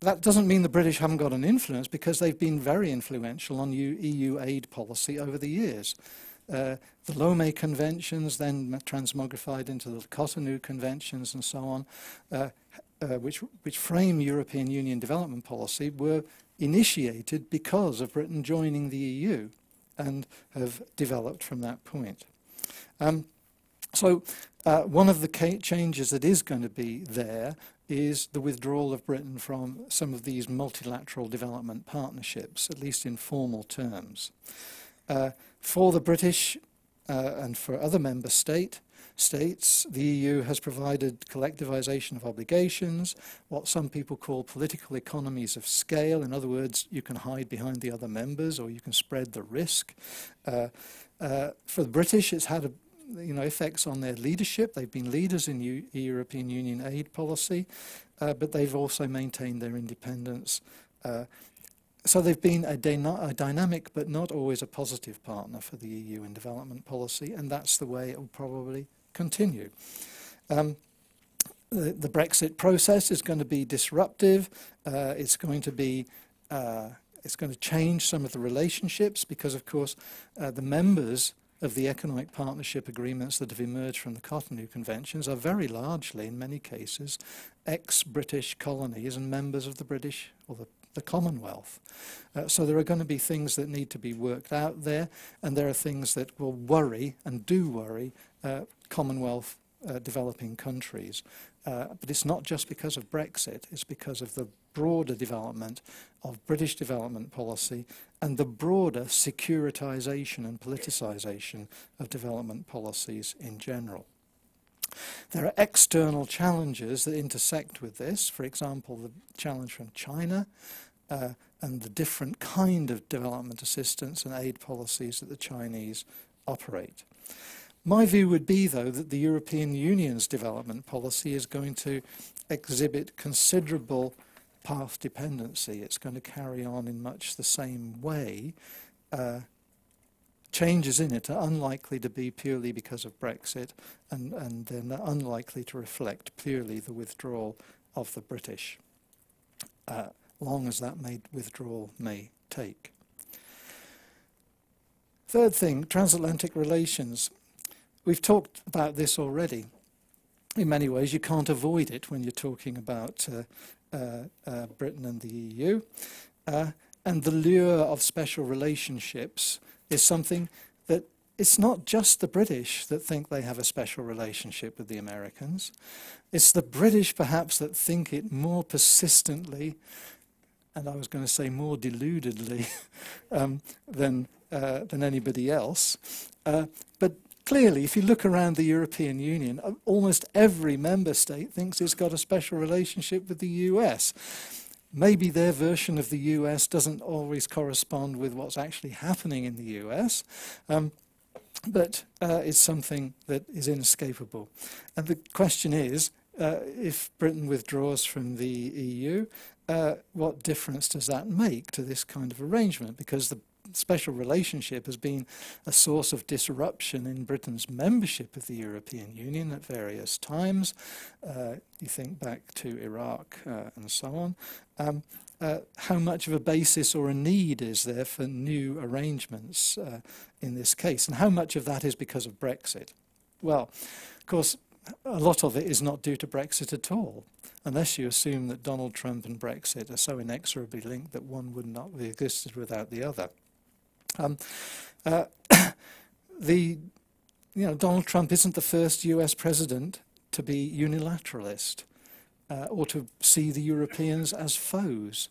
That doesn't mean the British haven't got an influence because they've been very influential on EU, EU aid policy over the years. Uh, the Lomé conventions, then transmogrified into the Cotonou conventions and so on, uh, uh, which, which frame European Union development policy, were initiated because of Britain joining the EU and have developed from that point. Um, so uh, one of the changes that is going to be there is the withdrawal of Britain from some of these multilateral development partnerships, at least in formal terms. Uh, for the British uh, and for other member state, states, the EU has provided collectivization of obligations, what some people call political economies of scale. In other words, you can hide behind the other members or you can spread the risk. Uh, uh, for the British, it's had a, you know, effects on their leadership. They've been leaders in U European Union aid policy, uh, but they've also maintained their independence. Uh, so they've been a, a, dynamic but not always a positive partner for the EU in development policy, and that's the way it will probably continue. Um, the, the, Brexit process is going to be disruptive. Uh, it's going to be uh, it's going to change some of the relationships because, of course, uh, the members of the economic partnership agreements that have emerged from the Cotonou Conventions are very largely, in many cases, ex-British colonies and members of the British or the the Commonwealth. Uh, so there are going to be things that need to be worked out there, and there are things that will worry and do worry uh, Commonwealth uh, developing countries. Uh, but it's not just because of Brexit, it's because of the broader development of British development policy and the broader securitization and politicization of development policies in general. There are external challenges that intersect with this, for example, the challenge from China uh, and the different kind of development assistance and aid policies that the Chinese operate. My view would be, though, that the European Union's development policy is going to exhibit considerable path dependency. It's going to carry on in much the same way. Uh, changes in it are unlikely to be purely because of Brexit, and, and they're unlikely to reflect purely the withdrawal of the British, uh, long as that may, withdrawal may take. Third thing, transatlantic relations. We've talked about this already. In many ways, you can't avoid it when you're talking about uh, uh, uh, Britain and the EU. Uh, and the lure of special relationships is something that it's not just the British that think they have a special relationship with the Americans. It's the British, perhaps, that think it more persistently, and I was going to say more deludedly, um, than, uh, than anybody else. Uh, but Clearly, if you look around the European Union, uh, almost every member state thinks it's got a special relationship with the US. Maybe their version of the US doesn't always correspond with what's actually happening in the US, um, but uh, it's something that is inescapable. And the question is uh, if Britain withdraws from the EU, uh, what difference does that make to this kind of arrangement? Because the special relationship has been a source of disruption in Britain's membership of the European Union at various times. Uh, you think back to Iraq uh, and so on. Um, uh, how much of a basis or a need is there for new arrangements uh, in this case? And how much of that is because of Brexit? Well, of course, a lot of it is not due to Brexit at all, unless you assume that Donald Trump and Brexit are so inexorably linked that one would not have existed without the other. Um, uh, the, you know, Donald Trump isn't the first US president to be unilateralist uh, or to see the Europeans as foes.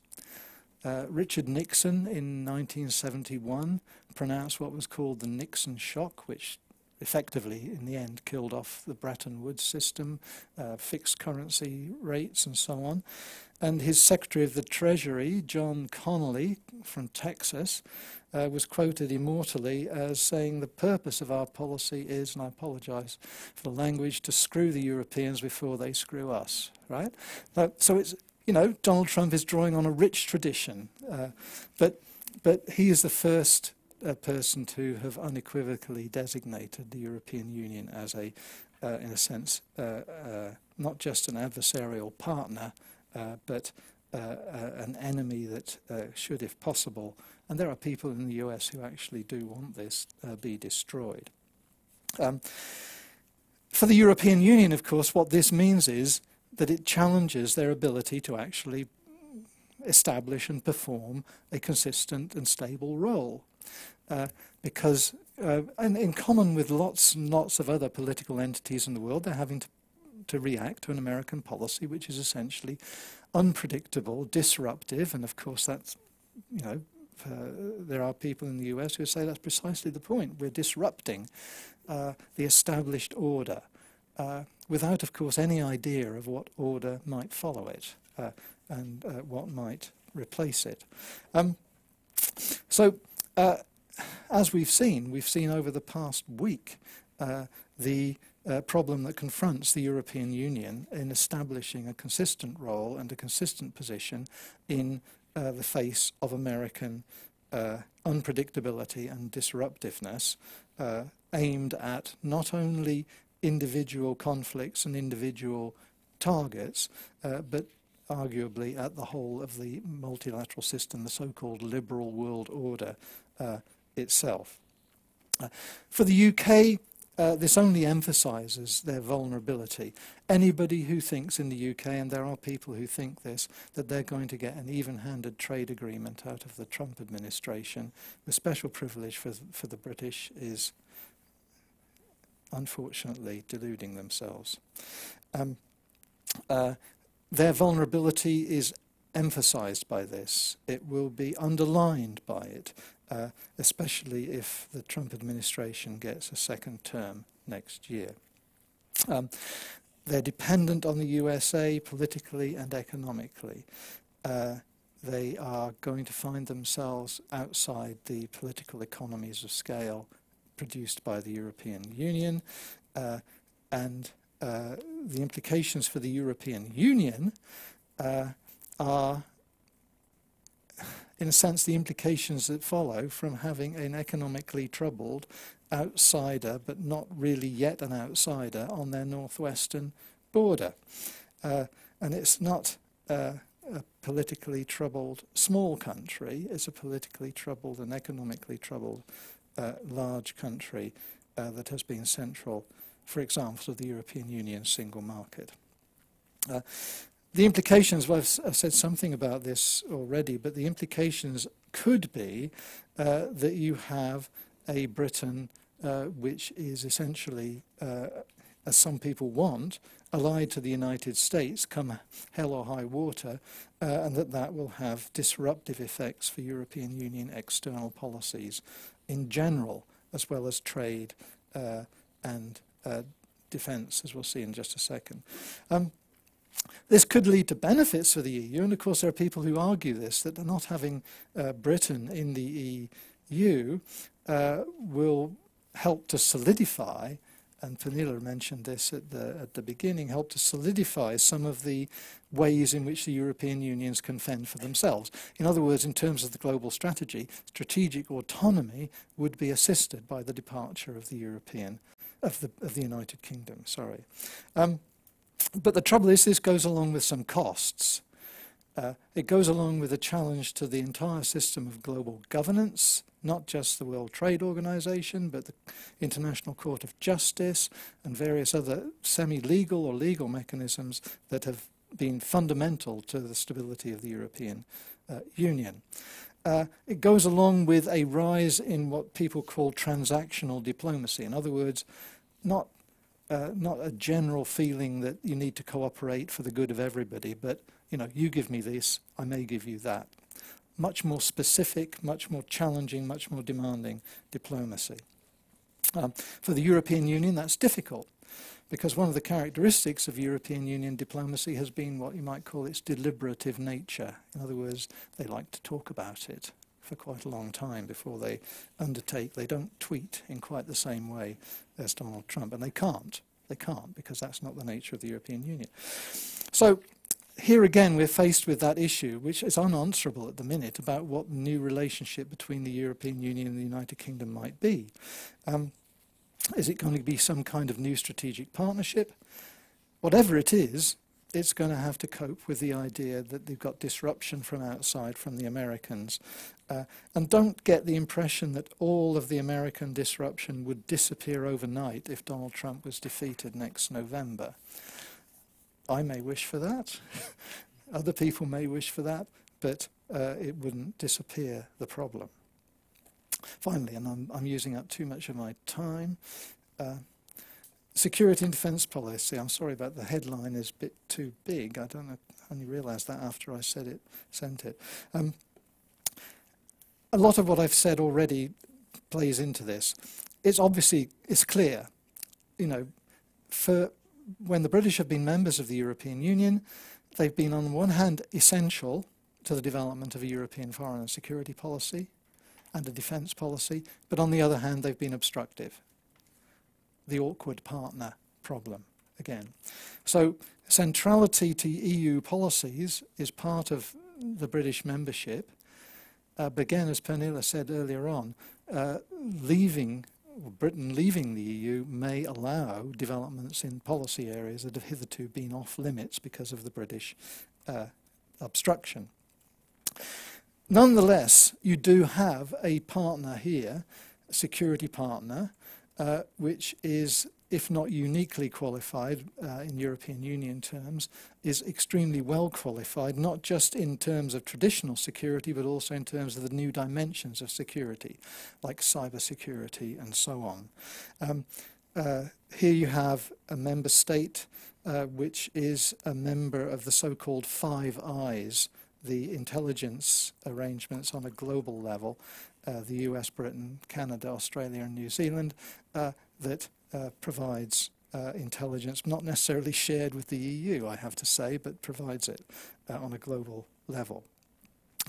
Uh, Richard Nixon in 1971 pronounced what was called the Nixon shock, which effectively, in the end, killed off the Bretton Woods system, uh, fixed currency rates, and so on. And his Secretary of the Treasury, John Connally from Texas, uh, was quoted immortally as saying the purpose of our policy is, and I apologize for the language, to screw the Europeans before they screw us, right? Uh, so it's, you know, Donald Trump is drawing on a rich tradition, uh, but, but he is the first uh, person to have unequivocally designated the European Union as a, uh, in a sense, uh, not just an adversarial partner, but an enemy that should, if possible, and there are people in the US who actually do want this uh, be destroyed. Um, for the European Union, of course, what this means is that it challenges their ability to actually establish and perform a consistent and stable role. Uh, because, uh, and in common with lots and lots of other political entities in the world, they're having to, to react to an American policy which is essentially unpredictable, disruptive, and of course that's, you know, there are people in the US who say that's precisely the point. We're disrupting uh, the established order uh, without, of course, any idea of what order might follow it uh, and uh, what might replace it. Um, so, uh, as we've seen, we've seen over the past week the uh, problem that confronts the European Union in establishing a consistent role and a consistent position in uh, the face of American uh, unpredictability and disruptiveness uh, aimed at not only individual conflicts and individual targets, uh, but arguably at the whole of the multilateral system, the so-called liberal world order uh, itself. Uh, for the UK, uh, this only emphasizes their vulnerability. Anybody who thinks in the UK, and there are people who think this, that they're going to get an even-handed trade agreement out of the Trump administration the special privilege for, for the British is unfortunately deluding themselves. Um, uh, their vulnerability is emphasized by this. It will be underlined by it, uh, especially if the Trump administration gets a second term next year. Um, they're dependent on the USA politically and economically. Uh, they are going to find themselves outside the political economies of scale produced by the European Union, uh, and uh, the implications for the European Union uh, are, in a sense, the implications that follow from having an economically troubled outsider, but not really yet an outsider, on their northwestern border. Uh, and it's not uh, a politically troubled small country, it's a politically troubled and economically troubled uh, large country uh, that has been central, for example, to the European Union single market. The implications, well, I've, I've, said something about this already, but the implications could be uh, that you have a Britain uh, which is essentially, uh, as some people want, allied to the United States, come hell or high water, uh, and that that will have disruptive effects for European Union external policies in general, as well as trade uh, and uh, defence, as we'll see in just a second. Um, this could lead to benefits for the EU, and of course there are people who argue this, that not having uh, Britain in the EU uh, will help to solidify, and Pernille mentioned this at the, at the beginning, help to solidify some of the ways in which the European unions can fend for themselves. In other words, in terms of the global strategy, strategic autonomy would be assisted by the departure of the European, of the, of the United Kingdom, sorry. Um, but the trouble is, this goes along with some costs. Uh, it goes along with a challenge to the entire system of global governance, not just the World Trade Organization, but the International Court of Justice and various other semi-legal or legal mechanisms that have been fundamental to the stability of the European uh, Union. Uh, it goes along with a rise in what people call transactional diplomacy. In other words, not uh, not a general feeling that you need to cooperate for the good of everybody, but you know, you give me this, I may give you that. Much more specific, much more challenging, much more demanding diplomacy. Um, for the European Union, that's difficult because one of the characteristics of European Union diplomacy has been what you might call its deliberative nature. In other words, they like to talk about it for quite a long time before they undertake. They don't tweet in quite the same way as Donald Trump, and they can't. They can't because that's not the nature of the European Union. So here again, we're faced with that issue, which is unanswerable at the minute, about what the new relationship between the European Union and the United Kingdom might be. Um, is it going to be some kind of new strategic partnership? Whatever it is, it's going to have to cope with the idea that they've got disruption from outside, from the Americans. Uh, and don't get the impression that all of the American disruption would disappear overnight if Donald Trump was defeated next November. I may wish for that. Other people may wish for that, but uh, it wouldn't disappear the problem. Finally, and I'm, I'm using up too much of my time, uh, Security and defence policy. I'm sorry about the headline is a bit too big. I don't know, only realised that after I said it, sent it. Um, a lot of what I've said already plays into this. It's obviously, it's clear, you know, for when the British have been members of the European Union, they've been on one hand essential to the development of a European foreign and security policy and a defence policy, but on the other hand, they've been obstructive the awkward partner problem again. So centrality to EU policies is part of the British membership. Uh, but again, as Pernille said earlier on, uh, leaving Britain leaving the EU may allow developments in policy areas that have hitherto been off limits because of the British uh, obstruction. Nonetheless, you do have a partner here, a security partner, uh, which is, if not uniquely qualified uh, in European Union terms, is extremely well qualified, not just in terms of traditional security, but also in terms of the new dimensions of security, like cyber security and so on. Um, uh, here you have a member state uh, which is a member of the so-called Five Eyes, the intelligence arrangements on a global level, uh, the US, Britain, Canada, Australia and New Zealand, uh, that uh, provides uh, intelligence, not necessarily shared with the EU, I have to say, but provides it on a global level.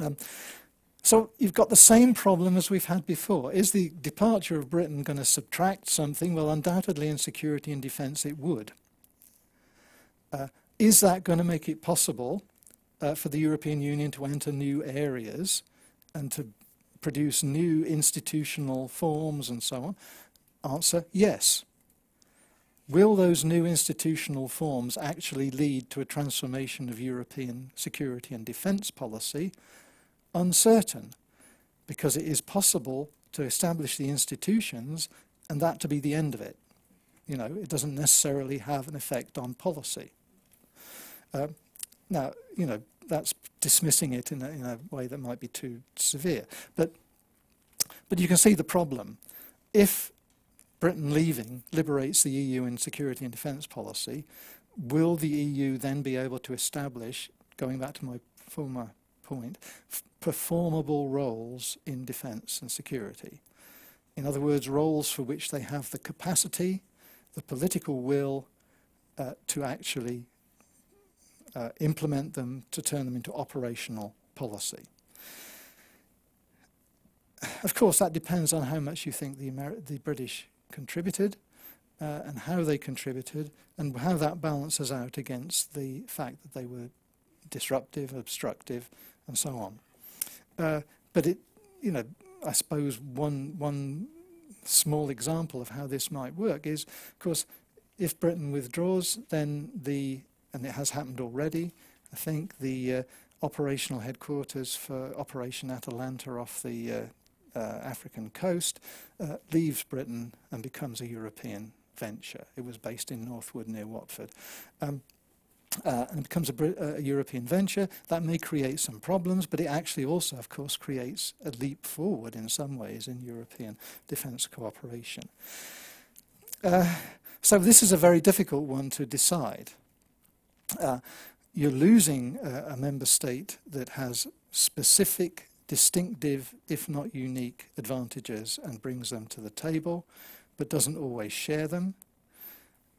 Um, so you've got the same problem as we've had before. Is the departure of Britain going to subtract something? Well, undoubtedly in security and defence it would. Uh, is that going to make it possible uh, for the European Union to enter new areas and to produce new institutional forms and so on? Answer, yes. Will those new institutional forms actually lead to a transformation of European security and defence policy? uncertain because it is possible to establish the institutions and that to be the end of it. You know, it doesn't necessarily have an effect on policy. Uh, now, you know, that's dismissing it in a, in a way that might be too severe. But, but you can see the problem. If Britain leaving liberates the EU in security and defence policy, will the EU then be able to establish, going back to my former point, performable roles in defence and security. In other words, roles for which they have the capacity, the political will uh, to actually uh, implement them, to turn them into operational policy. Of course, that depends on how much you think the, Ameri the British contributed uh, and how they contributed and how that balances out against the fact that they were disruptive, obstructive, and so on. Uh, but it, you know, I suppose one one small example of how this might work is, of course, if Britain withdraws, then the and it has happened already. I think the uh, operational headquarters for Operation Atalanta off the uh, uh, African coast uh, leaves Britain and becomes a European venture. It was based in Northwood near Watford. Um, uh, and it becomes a, a, European venture, that may create some problems, but it actually also, of course, creates a leap forward in some ways in European defence cooperation. Uh, so this is a very difficult one to decide. Uh, you're losing a member state that has specific, distinctive, if not unique, advantages and brings them to the table, but doesn't always share them.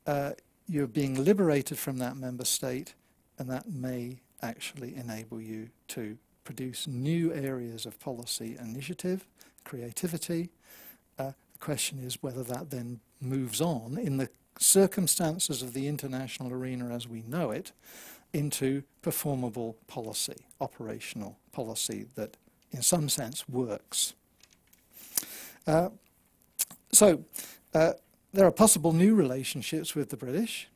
Uh, you're being liberated from that member state, and that may actually enable you to produce new areas of policy initiative, creativity. Uh, the question is whether that then moves on in the circumstances of the international arena as we know it into performable policy, operational policy that in some sense works. Uh, so uh, there are possible new relationships with the British.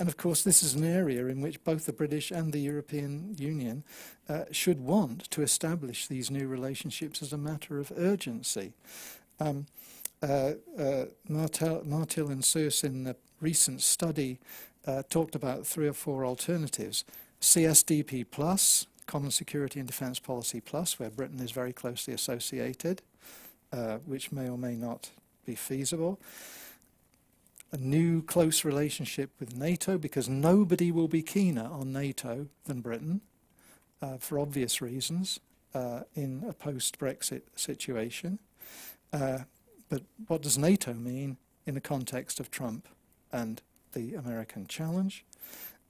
And of course, this is an area in which both the British and the European Union uh, should want to establish these new relationships as a matter of urgency. Um, uh, uh, Martel, Martill and Sus in the recent study uh, talked about three or four alternatives. CSDP plus, Common Security and Defence Policy plus, where Britain is very closely associated, uh, which may or may not be feasible a new close relationship with NATO because nobody will be keener on NATO than Britain uh, for obvious reasons uh, in a post-Brexit situation. Uh, but what does NATO mean in the context of Trump and the American challenge?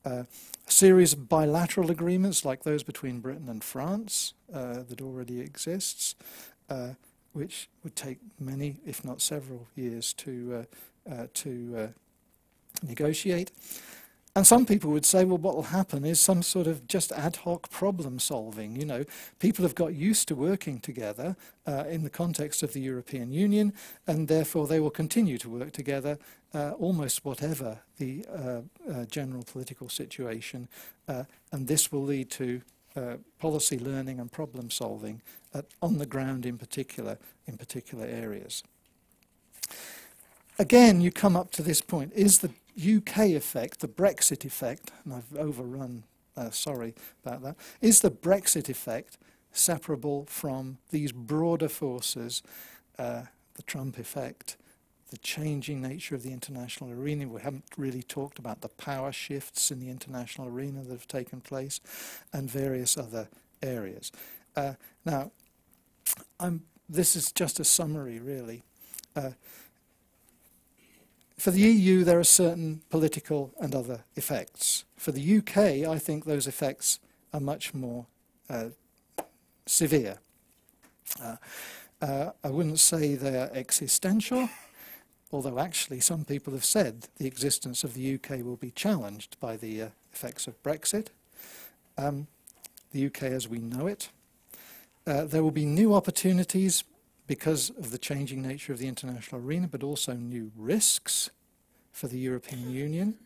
Uh, a series of bilateral agreements like those between Britain and France uh, that already exists, uh, which would take many, if not several years to uh, to uh, negotiate. And some people would say, well, what will happen is some sort of just ad hoc problem solving. You know, people have got used to working together uh, in the context of the European Union, and therefore they will continue to work together uh, almost whatever the uh, uh general political situation. Uh, and this will lead to uh, policy learning and problem solving on the ground in particular, in particular areas. again, you come up to this point. Is the UK effect, the Brexit effect, and I've overrun, uh, sorry about that, is the Brexit effect separable from these broader forces, uh, the Trump effect, the changing nature of the international arena. We haven't really talked about the power shifts in the international arena that have taken place and various other areas. Uh, now, I'm, this is just a summary, really. Uh, for the EU, there are certain political and other effects. For the UK, I think those effects are much more uh, severe. Uh, uh, I wouldn't say they're existential, although actually some people have said the existence of the UK will be challenged by the uh, effects of Brexit. Um, the UK as we know it. Uh, there will be new opportunities because of the changing nature of the international arena, but also new risks for the European Union.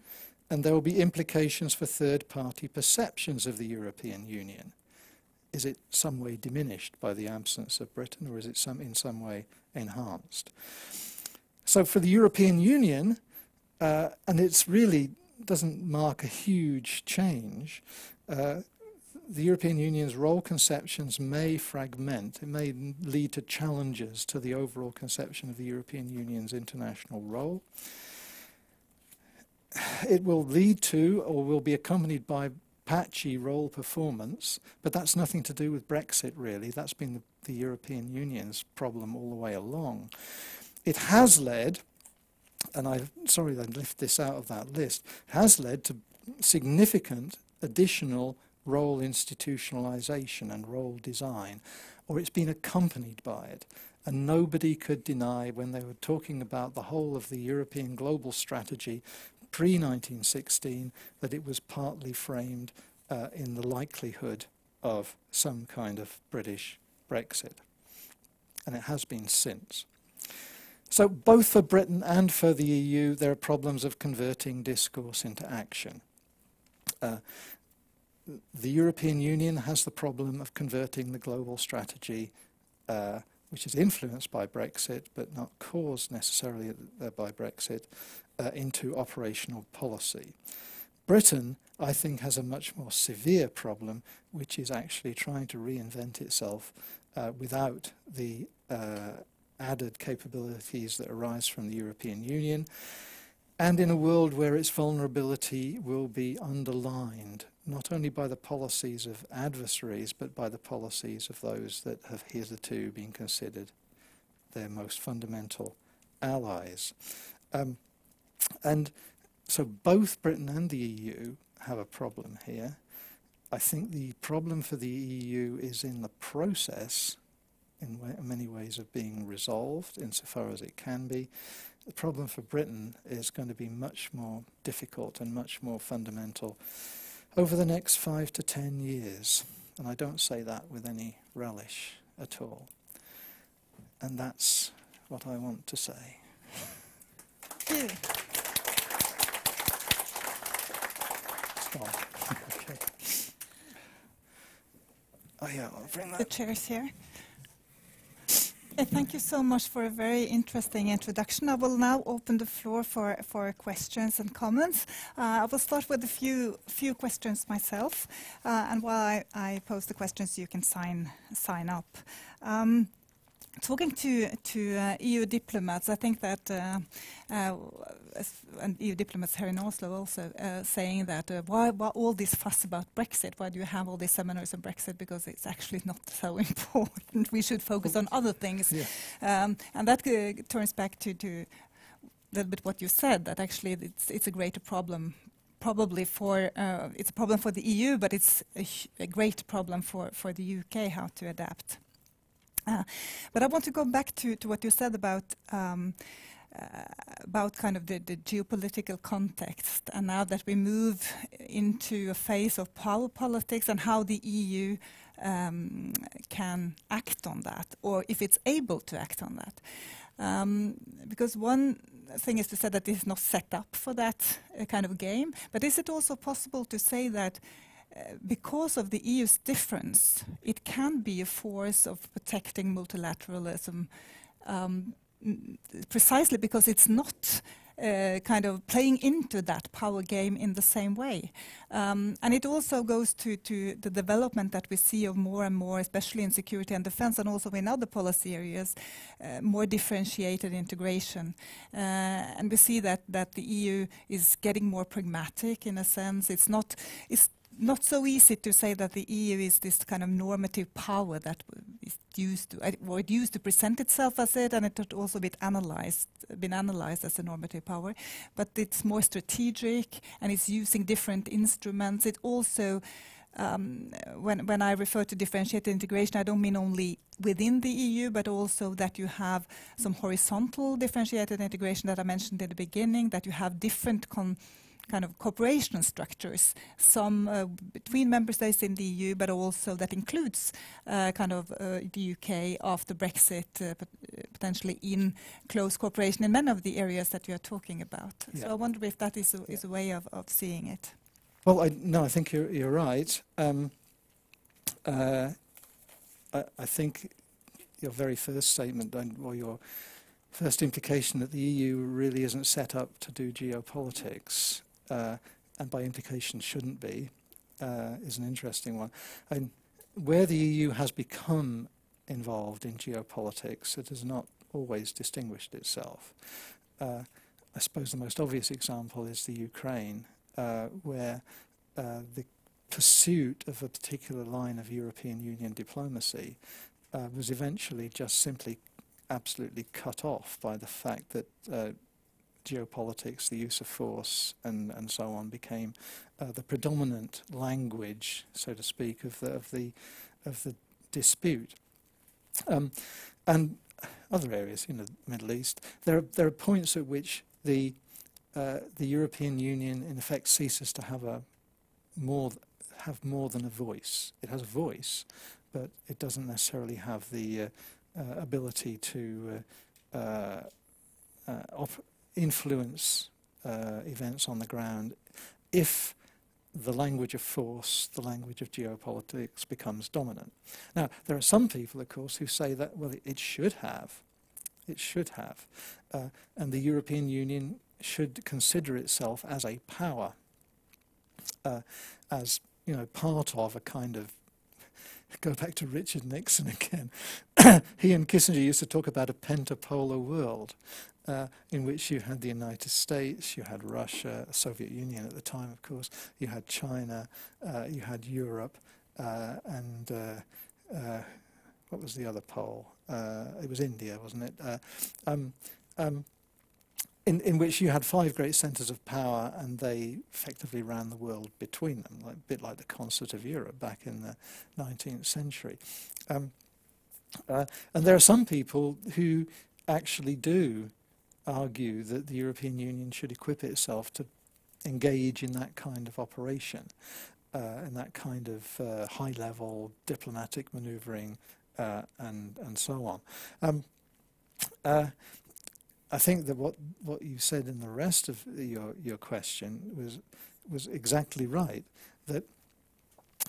And there will be implications for third party perceptions of the European Union. Is it some way diminished by the absence of Britain, or is it some, in some way enhanced? So for the European Union, uh, and it really doesn't mark a huge change, uh, the European Union's role conceptions may fragment. It may lead to challenges to the overall conception of the European Union's international role. It will lead to, or will be accompanied by, patchy role performance, but that's nothing to do with Brexit, really. That's been the, the European Union's problem all the way along. It has led, and I'm sorry I left this out of that list, has led to significant additional role institutionalization and role design, or it's been accompanied by it. And nobody could deny when they were talking about the whole of the European global strategy pre 1916 that it was partly framed uh, in the likelihood of some kind of British Brexit. And it has been since. So, both for Britain and for the EU, there are problems of converting discourse into action. Uh, the European Union has the problem of converting the global strategy, uh, which is influenced by Brexit but not caused necessarily uh, by Brexit, uh, into operational policy. Britain, I think, has a much more severe problem, which is actually trying to reinvent itself uh, without the uh, added capabilities that arise from the European Union, and in a world where its vulnerability will be underlined not only by the policies of adversaries, but by the policies of those that have hitherto been considered their most fundamental allies. Um, and so both Britain and the EU have a problem here. I think the problem for the EU is in the process in many ways of being resolved insofar as it can be. The problem for Britain is going to be much more difficult and much more fundamental over the next five to ten years. And I don't say that with any relish at all. And that's what I want to say. Thank you. okay. Oh yeah, I'll bring that. The chairs here. Thank you so much for a very interesting introduction. I will now open the floor for, for questions and comments. Uh, I will start with a few few questions myself, uh, and while I, I, pose the questions, you can sign sign up. Um, Talking to, to uh, EU diplomats, I think that, uh, uh, and EU diplomats here in Oslo also uh, saying that uh, why, why, all this fuss about Brexit? Why do you have all these seminars on Brexit? Because it's actually not so important. we should focus on other things. Yeah. Um, and that uh, turns back to, to a little bit what you said, that actually it's, it's a greater problem probably for uh, it's a problem for the EU, but it's a, a, great problem for, for the UK how to adapt. Uh, but I want to go back to, to what you said about um, uh, about kind of the, the, geopolitical context, and now that we move into a phase of power politics, and how the EU um, can act on that, or if it's able to act on that. Um, because one thing is to say that it is not set up for that uh, kind of game, but is it also possible to say that because of the EU's difference, it can be a force of protecting multilateralism, um, precisely because it's not uh, kind of playing into that power game in the same way. Um, and it also goes to, to the development that we see of more and more, especially in security and defense and also in other policy areas, uh, more differentiated integration. Uh, and we see that, that the EU is getting more pragmatic in a sense. It's not, it's not so easy to say that the EU is this kind of normative power that is used to, or it used to present itself as it, and it had also been analyzed, been analyzed as a normative power. But it's more strategic, and it's using different instruments. It also, um, when when I refer to differentiated integration, I don't mean only within the EU, but also that you have some horizontal differentiated integration that I mentioned in the beginning, that you have different kind of cooperation structures, some uh, between member states in the EU, but also that includes uh, kind of uh, the UK after Brexit, uh, uh, potentially in close cooperation in many of the areas that you are talking about. Yeah. So I wonder if that is a, is a way of, of seeing it. Well, I, no, I think you're, you're right. Um, uh, I, I, think your very first statement, or your first implication that the EU really isn't set up to do geopolitics uh, and by implication shouldn't be, uh, is an interesting one. And where the EU has become involved in geopolitics, it has not always distinguished itself. Uh, I suppose the most obvious example is the Ukraine, uh, where uh, the pursuit of a particular line of European Union diplomacy uh, was eventually just simply absolutely cut off by the fact that geopolitics, the use of force, and, and so on became uh, the predominant language, so to speak, of the of the of the dispute. Um, and other areas in the Middle East, there are, there are points at which the uh, the European Union, in effect, ceases to have a more have more than a voice. It has a voice, but it doesn't necessarily have the uh, uh, ability to uh, uh influence uh, events on the ground if the language of force, the language of geopolitics becomes dominant. Now, there are some people, of course, who say that, well, it should have. It should have. Uh, and the European Union should consider itself as a power, uh, as, you know, part of a kind of go back to Richard Nixon again. he and Kissinger used to talk about a pentapolar world, uh, in which you had the United States, you had Russia, Soviet Union at the time, of course, you had China, uh, you had Europe, uh, and uh, uh, what was the other pole? Uh, it was India, wasn't it? Um, um, in, in which you had five great centres of power and they effectively ran the world between them, like, a bit like the concert of Europe back in the 19th century. Um, and there are some people who actually do argue that the European Union should equip itself to engage in that kind of operation, uh, in that kind of uh, high-level diplomatic manoeuvring, uh, and and so on. Um, uh, I think that what what you said in the rest of your your question was was exactly right. That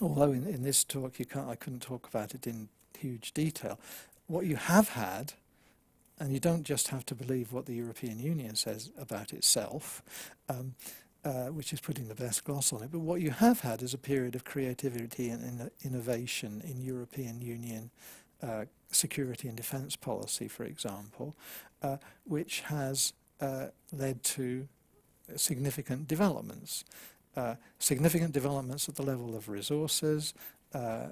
although in, in this talk you can't, I couldn't talk about it in huge detail. What you have had and you don't just have to believe what the European Union says about itself, um, uh, which is putting the best gloss on it, but what you have had is a period of creativity and in innovation in European Union uh, security and defence policy, for example, uh, which has uh, led to significant developments. Uh, significant developments at the level of resources uh,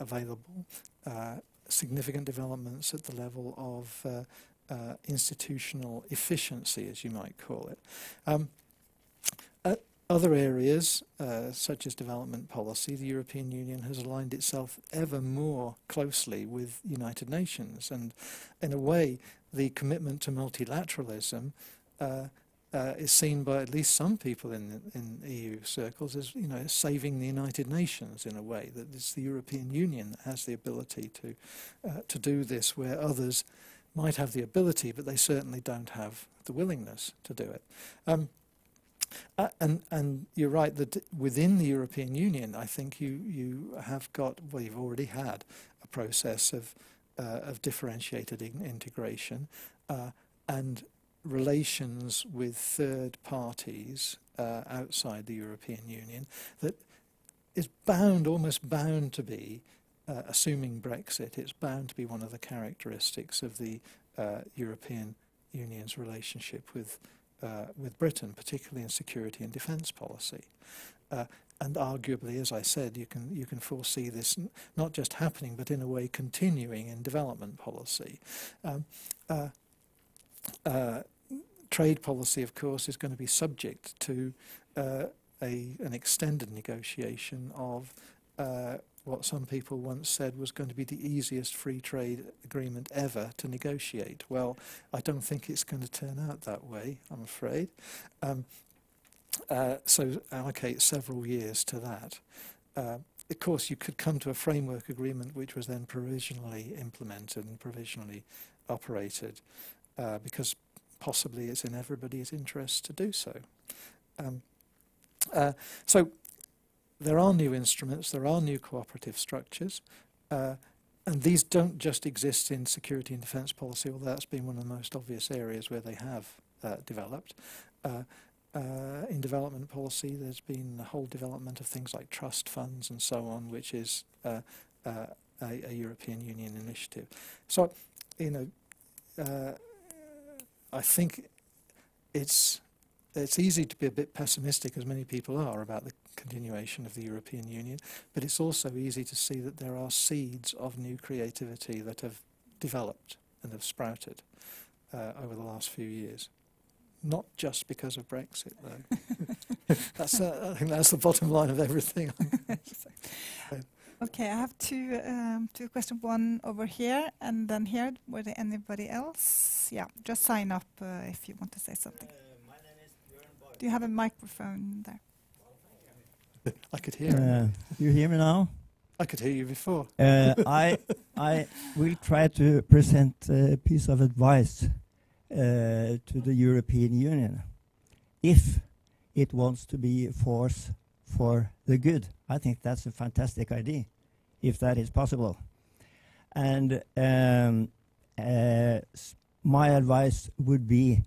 available, significant developments at the level of uh, institutional efficiency, as you might call it. Um, other areas, uh, such as development policy, the European Union has aligned itself ever more closely with United Nations, and in a way, the commitment to multilateralism uh, uh, is seen by at least some people in in EU circles as you know saving the United Nations in a way that it's the European Union that has the ability to uh, to do this where others might have the ability, but they certainly don't have the willingness to do it. Um, uh, and, and you're right that within the European Union, I think you, you have got, well, you've already had a process of, uh, of differentiated in integration. Uh, and relations with third parties uh, outside the European Union that is bound, almost bound to be, uh, assuming Brexit, it's bound to be one of the characteristics of the uh, European Union's relationship with uh, with Britain, particularly in security and defence policy. Uh, and arguably, as I said, you can you can foresee this not just happening, but in a way continuing in development policy. Um, uh, uh, trade policy, of course, is going to be subject to uh, a an extended negotiation of uh, what some people once said was going to be the easiest free trade agreement ever to negotiate. Well, I don't think it's going to turn out that way, I'm afraid. Um, uh, so allocate several years to that. Uh, of course, you could come to a framework agreement which was then provisionally implemented and provisionally operated uh, because possibly it's in everybody's interest to do so. Um, uh, so there are new instruments, there are new cooperative structures, uh, and these don't just exist in security and defence policy, although that's been one of the most obvious areas where they have uh, developed. Uh, uh, in development policy, there's been the whole development of things like trust funds and so on, which is uh, uh, a, a, European Union initiative. So, you know, I think it's it's easy to be a bit pessimistic, as many people are, about the continuation of the European Union, but it's also easy to see that there are seeds of new creativity that have developed and have sprouted uh, over the last few years. Not just because of Brexit, though. that's, uh, I think that's the bottom line of everything. okay, I have two um, two questions. One over here, and then here. Were there anybody else? Yeah, just sign up uh, if you want to say something. Uh, Do you have a microphone there? I could hear. Uh, you hear me now? I could hear you before. Uh, I I will try to present a piece of advice uh, to the European Union if it wants to be a force for the good. I think that's a fantastic idea, if that is possible. And um, uh, my advice would be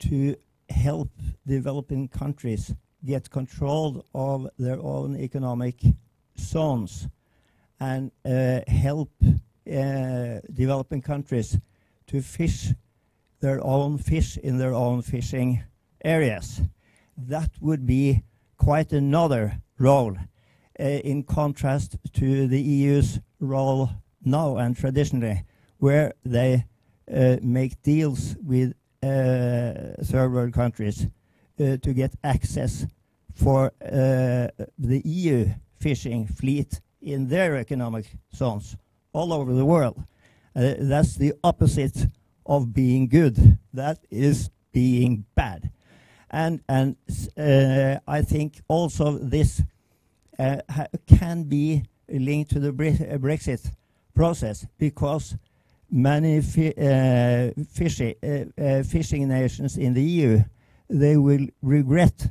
to help developing countries get control of their own economic zones and uh, help uh, developing countries to fish their own fish in their own fishing areas. That would be quite another role uh, in contrast to the EU's role now and traditionally, where they uh, make deals with uh, third world countries uh, to get access for uh, the EU fishing fleet in their economic zones all over the world. Uh, that's the opposite of being good. That is being bad. And, and uh, I think also this uh, can be linked to the uh, Brexit process because many uh, fishy, uh, fishing nations in the EU they will regret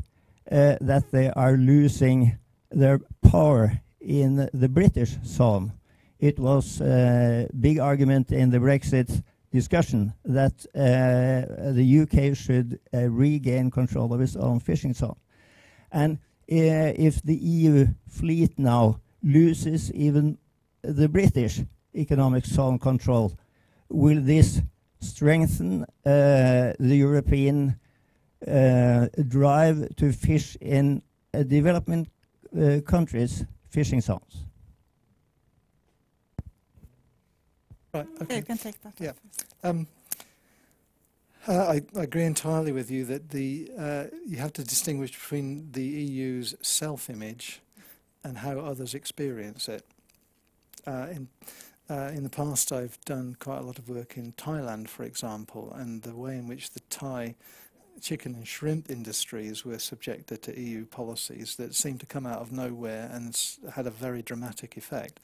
that they are losing their power in the British zone. It was a big argument in the Brexit discussion that uh, the UK should uh, regain control of its own fishing zone. And uh, if the EU fleet now loses even the British economic zone control, will this strengthen uh, the European uh, drive to fish in uh, development countries' fishing zones? Right. Okay. you can take that. Yeah. Um, uh, I, I, agree entirely with you that the uh, you have to distinguish between the EU's self-image and how others experience it. Uh, in uh, in the past, I've done quite a lot of work in Thailand, for example, and the way in which the Thai chicken and shrimp industries were subjected to EU policies that seemed to come out of nowhere and had a very dramatic effect.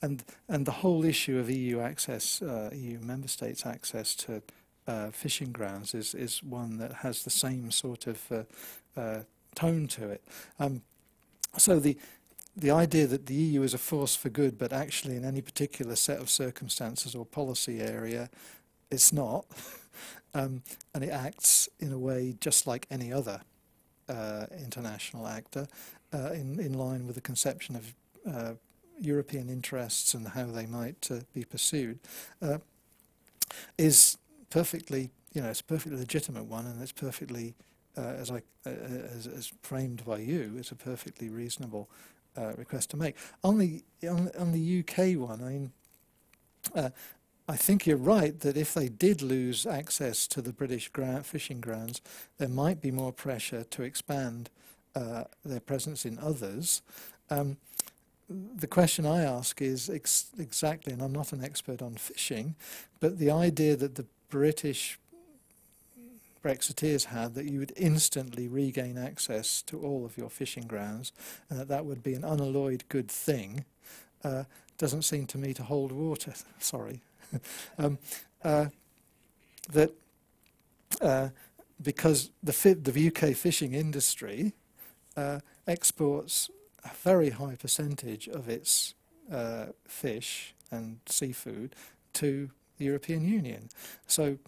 And, and the whole issue of EU access, uh, EU member states' access to uh, fishing grounds is, is one that has the same sort of uh, uh tone to it. Um, so the, the idea that the EU is a force for good, but actually in any particular set of circumstances or policy area it's not, um, and it acts in a way just like any other uh, international actor, uh, in in line with the conception of uh, European interests and how they might uh, be pursued, uh, is perfectly, you know, it's a perfectly legitimate one, and it's perfectly, uh, as I as, as, framed by you, it's a perfectly reasonable request to make. On the on, on the UK one, I mean. I think you're right that if they did lose access to the British fishing grounds, there might be more pressure to expand uh, their presence in others. Um, the question I ask is ex exactly, and I'm not an expert on fishing, but the idea that the British Brexiteers had that you would instantly regain access to all of your fishing grounds and that that would be an unalloyed good thing uh, doesn't seem to me to hold water. Sorry. um, uh, that uh, because the, the UK fishing industry uh, exports a very high percentage of its uh, fish and seafood to the European Union. So,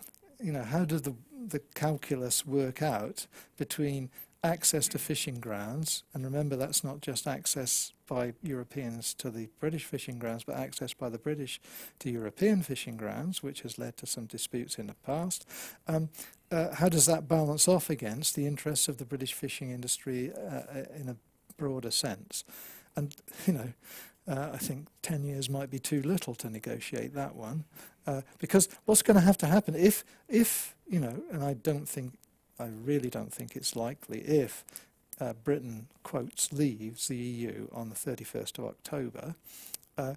you know, how does the the calculus work out between access to fishing grounds, and remember that's not just access by Europeans to the British fishing grounds, but access by the British to European fishing grounds, which has led to some disputes in the past. Um, uh, how does that balance off against the interests of the British fishing industry uh, uh in a broader sense. And, you know, uh, I think 10 years might be too little to negotiate that one. Uh, because what's going to have to happen if, if, you know, and I don't think, I really don't think it's likely, if uh, Britain, quotes, leaves the EU on the 31st of October, uh,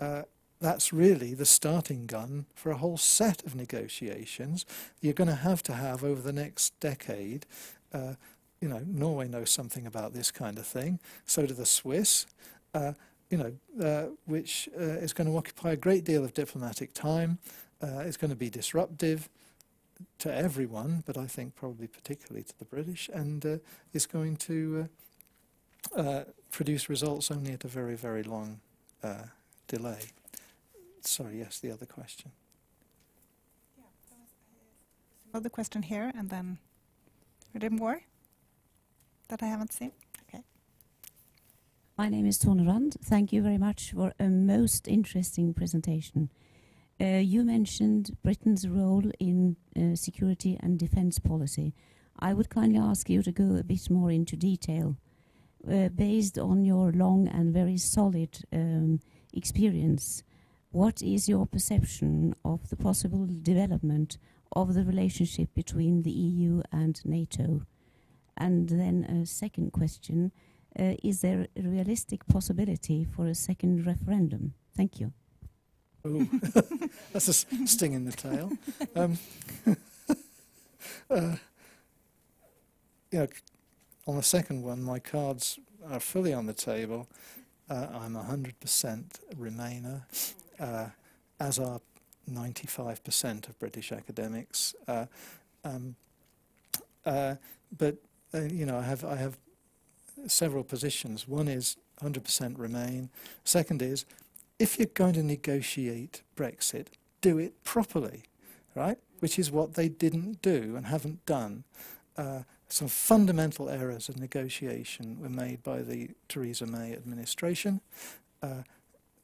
uh, that's really the starting gun for a whole set of negotiations you're going to have to have over the next decade uh, you know, Norway knows something about this kind of thing. So do the Swiss, uh, you know, uh, which is going to occupy a great deal of diplomatic time. It's going to be disruptive to everyone, but I think probably particularly to the British, and uh, is going to uh, produce results only at a very, very long delay. Sorry, yes, the other question. Yeah, another question here, and then are there more? that I haven't seen? Okay. My name is Tone Rand. Thank you very much for a most interesting presentation. Uh, you mentioned Britain's role in uh, security and defense policy. I would kindly ask you to go a bit more into detail. Uh, based on your long and very solid um, experience, what is your perception of the possible development of the relationship between the EU and NATO? And then a second question, uh, is there a realistic possibility for a second referendum? Thank you. That's a sting in the tail. Um, uh, you know, on the second one, my cards are fully on the table. Uh, I'm 100% Remainer, uh, as are 95% of British academics. Uh, um, uh, but uh, you know, I have I have several positions. One is 100% Remain. Second is, if you're going to negotiate Brexit, do it properly, right? Which is what they didn't do and haven't done. Uh, some fundamental errors of negotiation were made by the Theresa May administration, uh,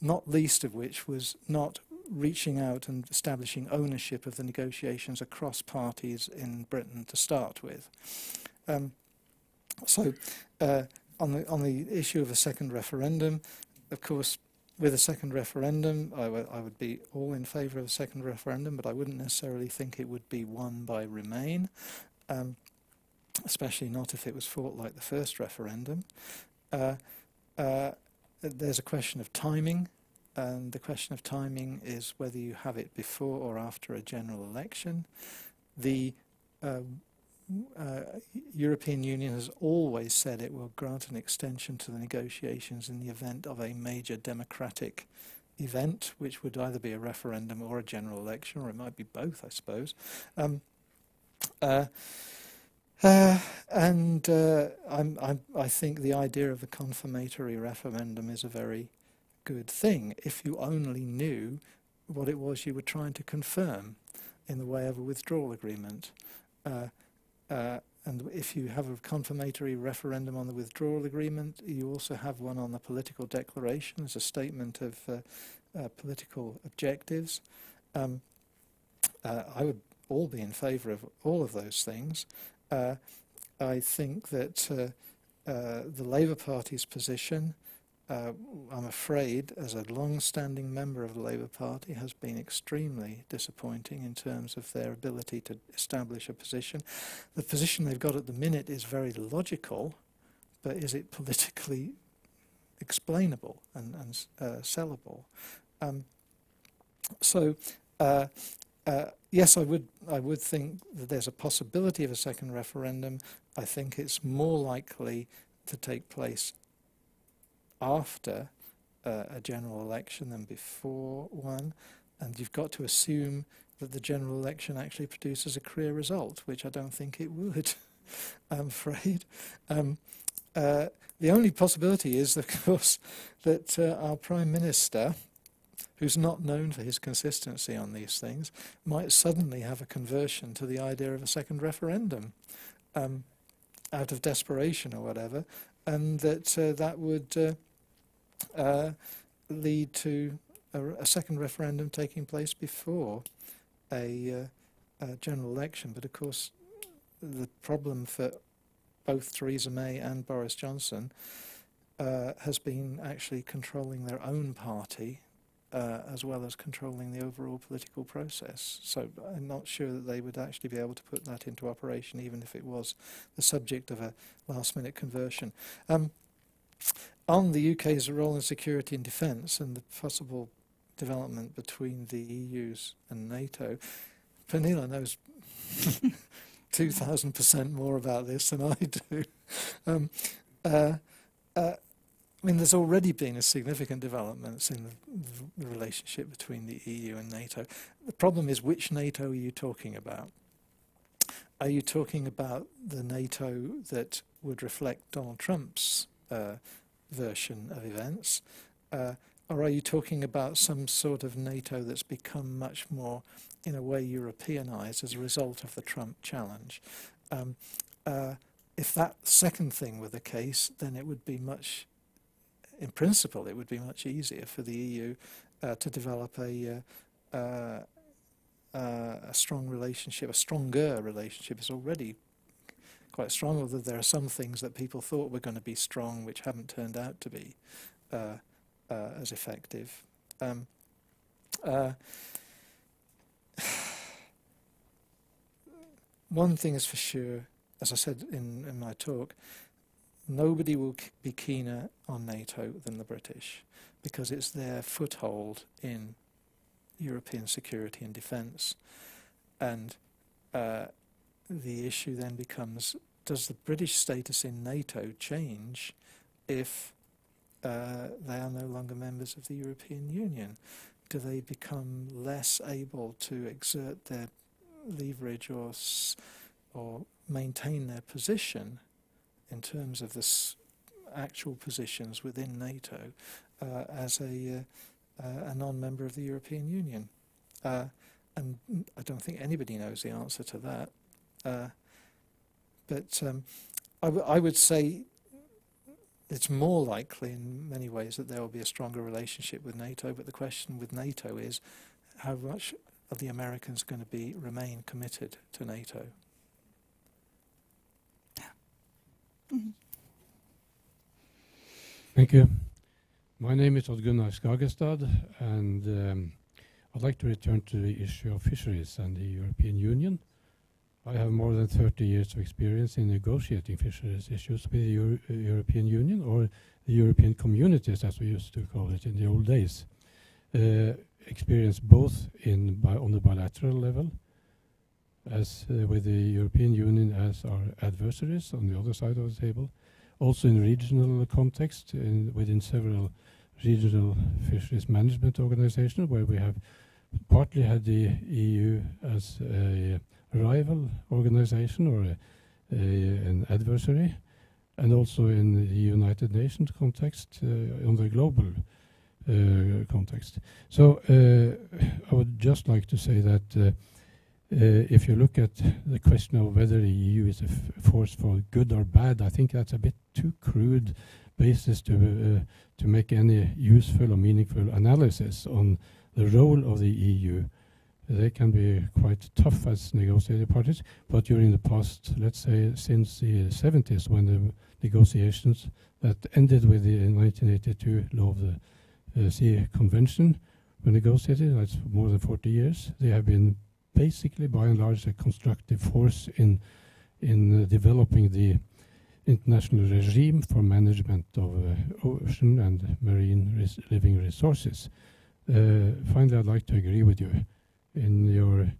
not least of which was not reaching out and establishing ownership of the negotiations across parties in Britain to start with. Um, so, uh, on the on the issue of a second referendum, of course, with a second referendum, I, I would be all in favour of a second referendum, but I wouldn't necessarily think it would be won by Remain, um, especially not if it was fought like the first referendum. Uh, uh, there's a question of timing, and the question of timing is whether you have it before or after a general election. The uh, uh, European Union has always said it will grant an extension to the negotiations in the event of a major democratic event, which would either be a referendum or a general election, or it might be both, I suppose. Um, uh, uh, and uh, I'm, I'm, i think the idea of a confirmatory referendum is a very good thing if you only knew what it was you were trying to confirm. in the way of a withdrawal agreement. Uh, uh, and if you have a confirmatory referendum on the withdrawal agreement, you also have one on the political declaration as a statement of uh, uh, political objectives. Um, uh, I would all be in favour of all of those things. Uh, I think that uh, the Labour Party's position uh, I'm afraid, as a long-standing member of the Labour Party, has been extremely disappointing in terms of their ability to establish a position. The position they've got at the minute is very logical, but is it politically explainable and, and uh, sellable? Um, so, uh, uh, yes, I would. I would think that there's a possibility of a second referendum. I think it's more likely to take place after uh, a general election than before one, and you've got to assume that the general election actually produces a clear result, which I don't think it would, I'm afraid. Um, uh, the only possibility is, of course, that uh, our Prime Minister, who's not known for his consistency on these things, might suddenly have a conversion to the idea of a second referendum um, out of desperation or whatever, and that uh, that would uh, lead to a, a, second referendum taking place before a, uh, a, general election. But of course, the problem for both Theresa May and Boris Johnson uh, has been actually controlling their own party uh, as well as controlling the overall political process. So I'm not sure that they would actually be able to put that into operation, even if it was the subject of a last minute conversion. Um, on the UK's role in security and defence and the possible development between the EU's and NATO, Pernille knows 2,000% more about this than I do. Um, uh, uh, I mean, there's already been a significant developments in the, the, relationship between the EU and NATO. The problem is, which NATO are you talking about? Are you talking about the NATO that would reflect Donald Trump's uh, version of events? Uh, or are you talking about some sort of NATO that's become much more, in a way, Europeanized as a result of the Trump challenge? Um, uh, if that second thing were the case, then it would be much, in principle, it would be much easier for the EU uh, to develop a, uh, uh, uh, a strong relationship, a stronger relationship. is already quite strong, although there are some things that people thought were going to be strong which haven't turned out to be uh, uh, as effective. Um, uh, one thing is for sure, as I said in, in my talk, nobody will be keener on NATO than the British because it's their foothold in European security and defence. And uh, the issue then becomes does the British status in NATO change if uh, they are no longer members of the European Union? Do they become less able to exert their leverage or or maintain their position in terms of the actual positions within NATO uh, as a, uh, a non-member of the European Union? Uh, and I don't think anybody knows the answer to that. Uh, but um, I, I would say it's more likely in many ways that there will be a stronger relationship with NATO. But the question with NATO is how much are the Americans going to be remain committed to NATO? Mm-hmm. Thank you. My name is Odd Gunnar Skagestad, and um, I'd like to return to the issue of fisheries and the European Union. I have more than 30 years of experience in negotiating fisheries issues with the Euro European Union or the European communities, as we used to call it in the old days. Uh, experience both in on the bilateral level, as uh, with the European Union as our adversaries on the other side of the table, also in regional context in within several regional fisheries management organizations where we have partly had the EU as a rival organization or a, a, an adversary, and also in the United Nations context, uh, on the global uh, context. So uh, I would just like to say that Uh, if you look at the question of whether the EU is a force for good or bad, I think that's a bit too crude basis to uh, to make any useful or meaningful analysis on the role of the EU. They can be quite tough as negotiating parties, but during the past, let's say since the 70s, when the negotiations that ended with the 1982 law of the uh, Sea Convention were negotiated, that's more than 40 years, they have been basically by and large a constructive force in in uh, developing the international regime for management of uh, ocean and marine res living resources. Uh, finally, I'd like to agree with you in your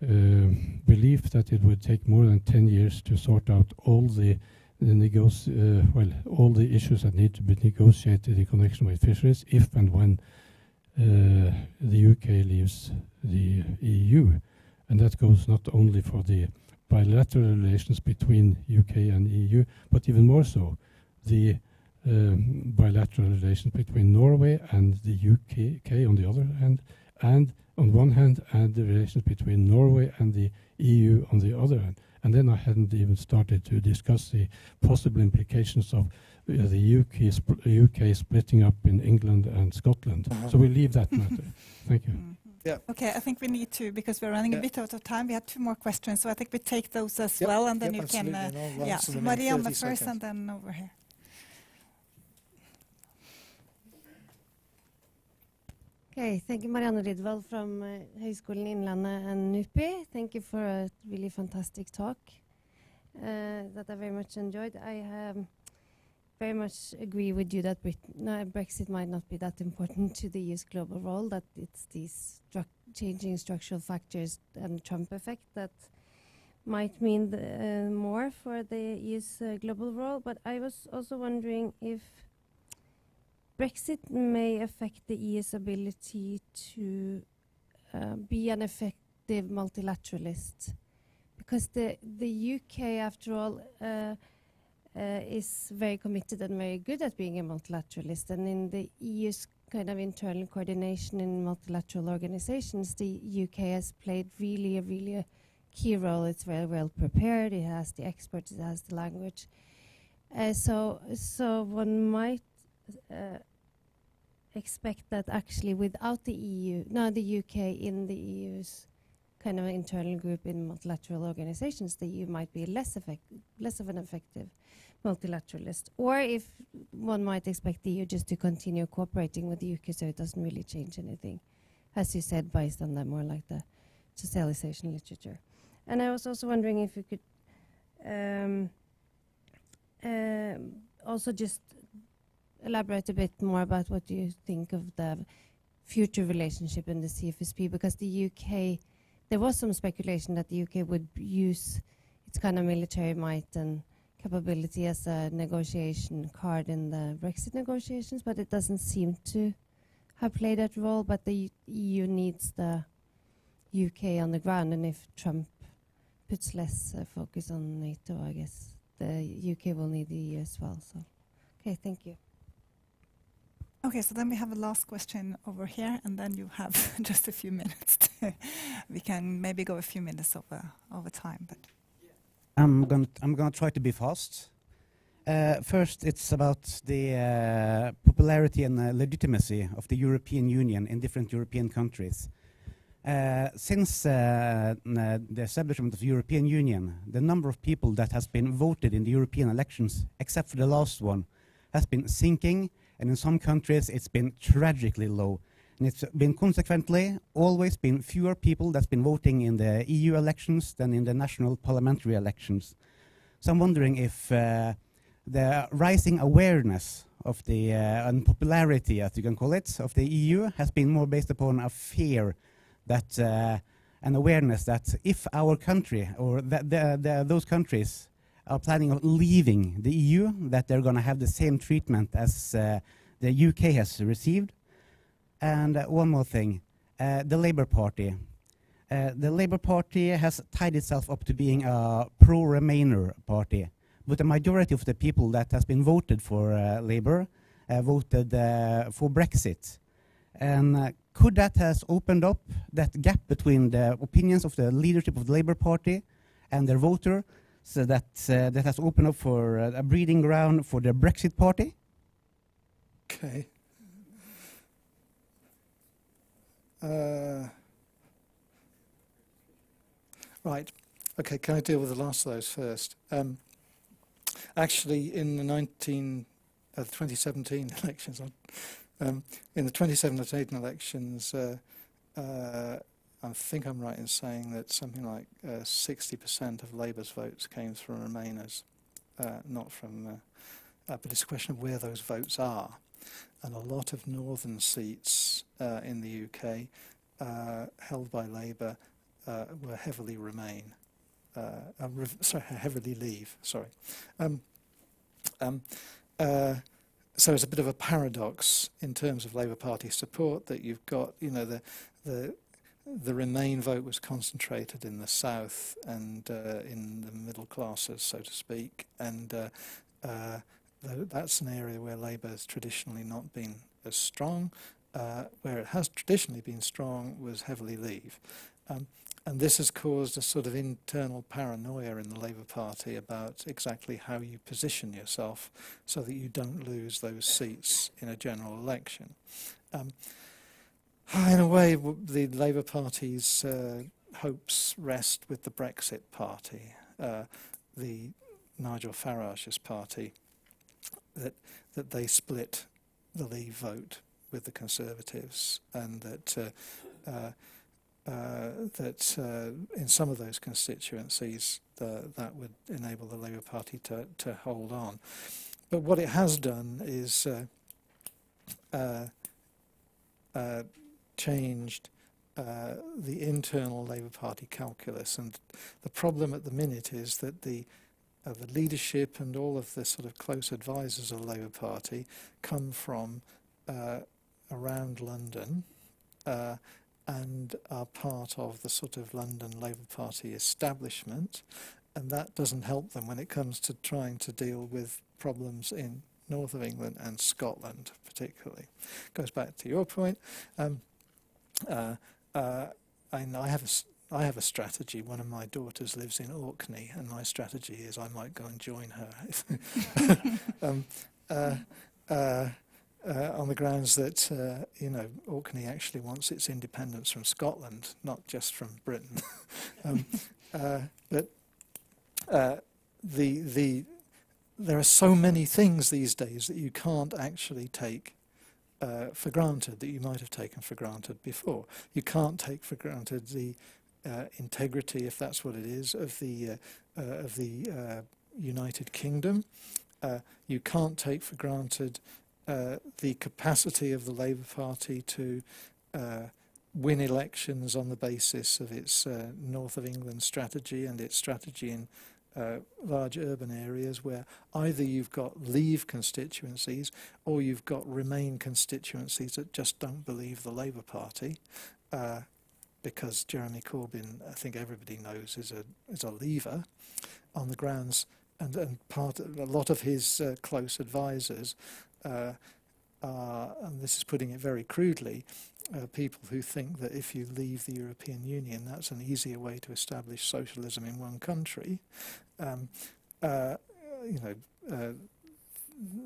uh, belief that it would take more than 10 years to sort out all the, uh, well, all the issues that need to be negotiated in connection with fisheries if and when uh, the UK leaves the EU. And that goes not only for the bilateral relations between UK and EU, but even more so, the um, bilateral relations between Norway and the UK on the other hand, and on one hand, and the relations between Norway and the EU on the other hand. And then I hadn't even started to discuss the possible implications of uh, the UK, sp UK splitting up in England and Scotland. -huh. So we leave that matter. Thank you. Mm. Yeah. Okay, I think we need to, because we're running yeah. a bit out of time, we had two more questions, so I think we take those as yep. well, and then yep, you can, uh, no, yeah, so Marianne first seconds. and then over here. Okay, thank you, Marianne Riddervold from uh, Høgskolen Innlandet and NUPI. Thank you for a really fantastic talk uh, that I very much enjoyed. I um, very much agree with you that Britain, no, Brexit might not be that important to the EU's global role, that it's these stru changing structural factors and Trump effect that might mean uh, more for the EU's uh, global role. But I was also wondering if Brexit may affect the EU's ability to uh, be an effective multilateralist. Because the, the UK, after all, uh, uh, is very committed and very good at being a multilateralist. And in the EU's kind of internal coordination in multilateral organizations, the UK has played really, a really a key role. It's very well prepared. It has the experts. It has the language. Uh, so, so one might uh, expect that actually, without the EU, no, the UK in the EU's kind of internal group in multilateral organizations, the EU might be less effect less of an effective multilateralist, or if one might expect the EU just to continue cooperating with the UK so it doesn't really change anything, as you said, based on that more like the socialization literature. And I was also wondering if you could um, uh, also just elaborate a bit more about what you think of the future relationship in the CFSP, because the UK, there was some speculation that the UK would use its kind of military might and capability as a negotiation card in the Brexit negotiations, but it doesn't seem to have played that role. But the EU needs the UK on the ground, and if Trump puts less uh, focus on NATO, I guess the UK will need the EU as well. So, okay, thank you. Okay, so then we have a last question over here, and then you have just a few minutes. we can maybe go a few minutes over over time, but. I'm going to, I'm going to try to be fast. Uh, first, it's about the uh, popularity and uh, legitimacy of the European Union in different European countries. Uh, since uh, the establishment of the European Union, the number of people that has been voted in the European elections, except for the last one, has been sinking, and in some countries it's been tragically low. And it's been consequently always been fewer people that's been voting in the EU elections than in the national parliamentary elections. So I'm wondering if uh, the rising awareness of the uh, unpopularity, as you can call it, of the EU has been more based upon a fear that uh, an awareness that if our country or the, the, those countries are planning on leaving the EU, that they're going to have the same treatment as uh, the UK has received, and uh, one more thing, uh, the Labour Party. Uh, the Labour Party has tied itself up to being a pro-Remainer party, but the majority of the people that has been voted for Labour voted for Brexit. And uh, could that has opened up that gap between the opinions of the leadership of the Labour Party and their voter, so that uh, that has opened up for uh, a breeding ground for the Brexit Party? Okay. Uh, right. Okay, can I deal with the last of those first? Um, actually, in the 19, uh, 2017 elections, um, in the 2017 elections, uh, uh, I think I'm right in saying that something like 60% of Labour's votes came from Remainers, uh, not from. Uh, uh, but it's a question of where those votes are, and a lot of northern seats in the UK held by Labour were heavily Remain uh, sorry, heavily leave. Sorry. Um, um, uh, so it's a bit of a paradox in terms of Labour Party support that you've got, you know, the the the Remain vote was concentrated in the south and uh, in the middle classes, so to speak, and uh, uh, th that's an area where Labour has traditionally not been as strong. Uh, where it has traditionally been strong was heavily Leave. Um, and this has caused a sort of internal paranoia in the Labour Party about exactly how you position yourself so that you don't lose those seats in a general election. Um, in a way, the Labour Party's uh, hopes rest with the Brexit Party, uh, the Nigel Farage's party, that that they split the Leave vote with the Conservatives, and that uh, uh uh, that uh, in some of those constituencies that would enable the Labour Party to, to hold on. But what it has done is uh, changed uh, the internal Labour Party calculus. And the problem at the minute is that the uh, the leadership and all of the sort of close advisors of the Labour Party come from uh, around London and are part of the sort of London Labour Party establishment, and that doesn't help them when it comes to trying to deal with problems in north of England and Scotland, particularly. Goes back to your point. Um, uh, uh, and I have a, I have a strategy. One of my daughters lives in Orkney, and my strategy is I might go and join her. um, uh, uh uh, on the grounds that you know Orkney actually wants its independence from Scotland, not just from Britain. um, but the the there are so many things these days that you can't actually take uh, for granted that you might have taken for granted before. You can't take for granted the uh, integrity, if that's what it is, of the of the United Kingdom. you can't take for granted uh, the capacity of the Labour Party to uh, win elections on the basis of its uh, North of England strategy and its strategy in uh, large urban areas where either you've got Leave constituencies or you've got Remain constituencies that just don't believe the Labour Party. Uh, because Jeremy Corbyn, I think everybody knows, is a is a leaver, on the grounds, and, and part of, a lot of his uh, close advisors uh, are, and this is putting it very crudely, uh, people who think that if you leave the European Union, that's an easier way to establish socialism in one country. Um, uh, you know, uh,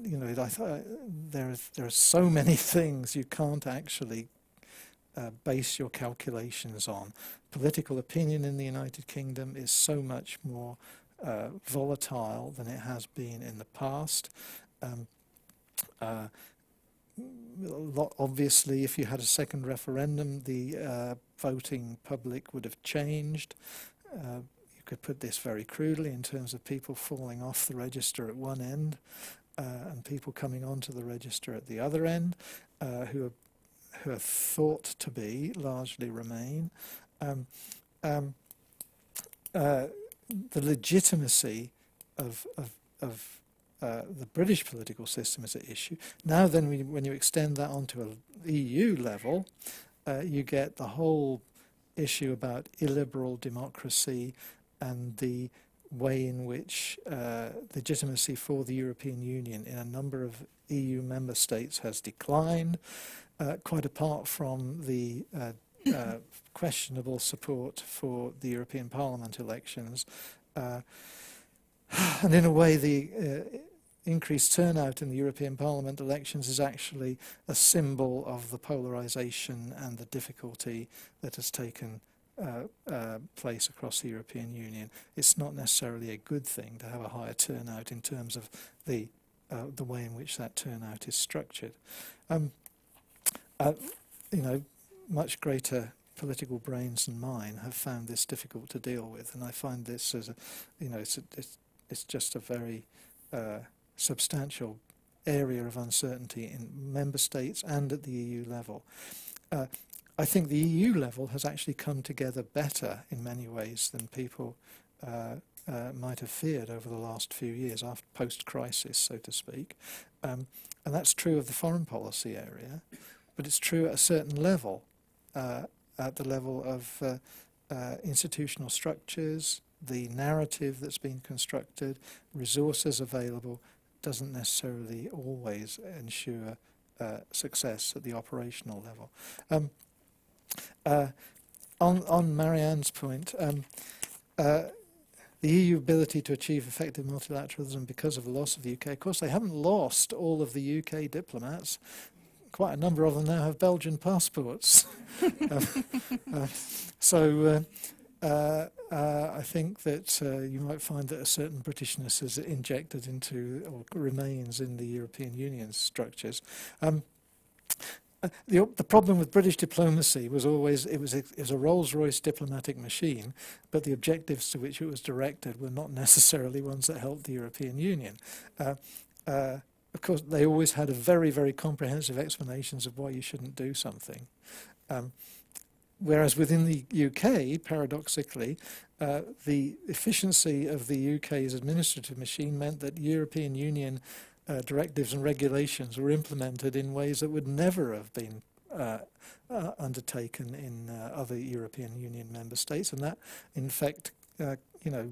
you know, I th- there are there are so many things you can't actually uh, base your calculations on. Political opinion in the United Kingdom is so much more uh, volatile than it has been in the past. Um, uh, obviously, if you had a second referendum, the uh, voting public would have changed. Uh, you could put this very crudely in terms of people falling off the register at one end uh, and people coming onto the register at the other end, uh, who are who are thought to be largely Remain. Um, um, uh, the legitimacy of, of, of uh, the British political system is at issue. Now, then, we, when you extend that onto an EU level, uh, you get the whole issue about illiberal democracy and the way in which uh, legitimacy for the European Union in a number of EU member states has declined, uh, quite apart from the uh, uh, questionable support for the European Parliament elections. Uh, and in a way, the uh, increased turnout in the European Parliament elections is actually a symbol of the polarization and the difficulty that has taken uh, uh, place across the European Union. It's not necessarily a good thing to have a higher turnout in terms of the uh, the way in which that turnout is structured. Um, uh, you know, much greater political brains than mine have found this difficult to deal with, and I find this as a, you know, it's a, it's, it's just a very uh, substantial area of uncertainty in member states and at the EU level. Uh, I think the EU level has actually come together better in many ways than people uh, uh, might have feared over the last few years, after post-crisis, so to speak. Um, and that's true of the foreign policy area, but it's true at a certain level, uh, at the level of uh, uh, institutional structures, the narrative that's been constructed, resources available, doesn't necessarily always ensure uh, success at the operational level. Um, uh, on, on Marianne's point, um, uh, the EU ability to achieve effective multilateralism because of the loss of the UK, of course, they haven't lost all of the UK diplomats. Quite a number of them now have Belgian passports. um, uh, so uh, uh, I think that uh, you might find that a certain Britishness is injected into or remains in the European Union structures. Um, uh, the, the problem with British diplomacy was always it was a, it was a Rolls-Royce diplomatic machine, but the objectives to which it was directed were not necessarily ones that helped the European Union. Uh, of course, they always had a very, very comprehensive explanations of why you shouldn't do something. Um, whereas within the UK, paradoxically, uh, the efficiency of the UK's administrative machine meant that European Union uh, directives and regulations were implemented in ways that would never have been uh, uh, undertaken in uh, other European Union member states, and that, in fact, uh, you know,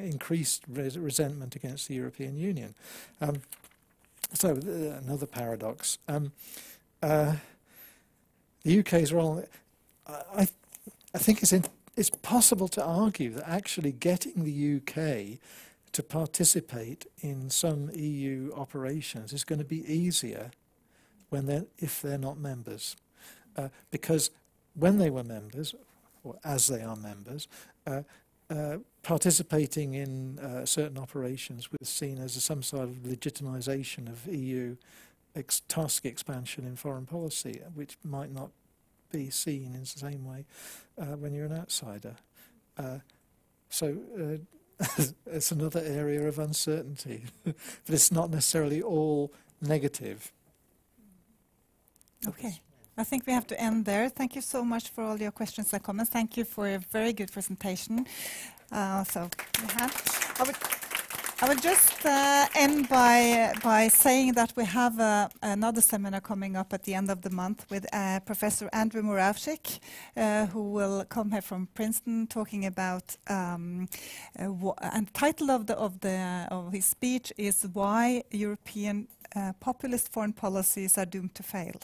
increased res resentment against the European Union. Um, so another paradox. Um, the UK's role, I, I think it's in, it's possible to argue that actually getting the UK to participate in some EU operations is going to be easier when they're, if they're not members. Uh, because when they were members, or as they are members, uh, uh, participating in uh, certain operations was seen as some sort of legitimization of EU ex task expansion in foreign policy, which might not be seen in the same way uh, when you're an outsider. Uh, so it's another area of uncertainty. but it's not necessarily all negative. Okay. I think we have to end there. Thank you so much for all your questions and comments. Thank you for a very good presentation. Uh, so we have. I will just uh, end by by saying that we have uh, another seminar coming up at the end of the month with uh, Professor Andrew Moravcsik, uh, who will come here from Princeton, talking about. Um, uh, and the title of the of the of his speech is "Why European uh, Populist Foreign Policies Are Doomed to Fail."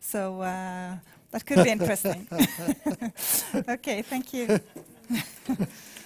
So that could be interesting. okay, thank you.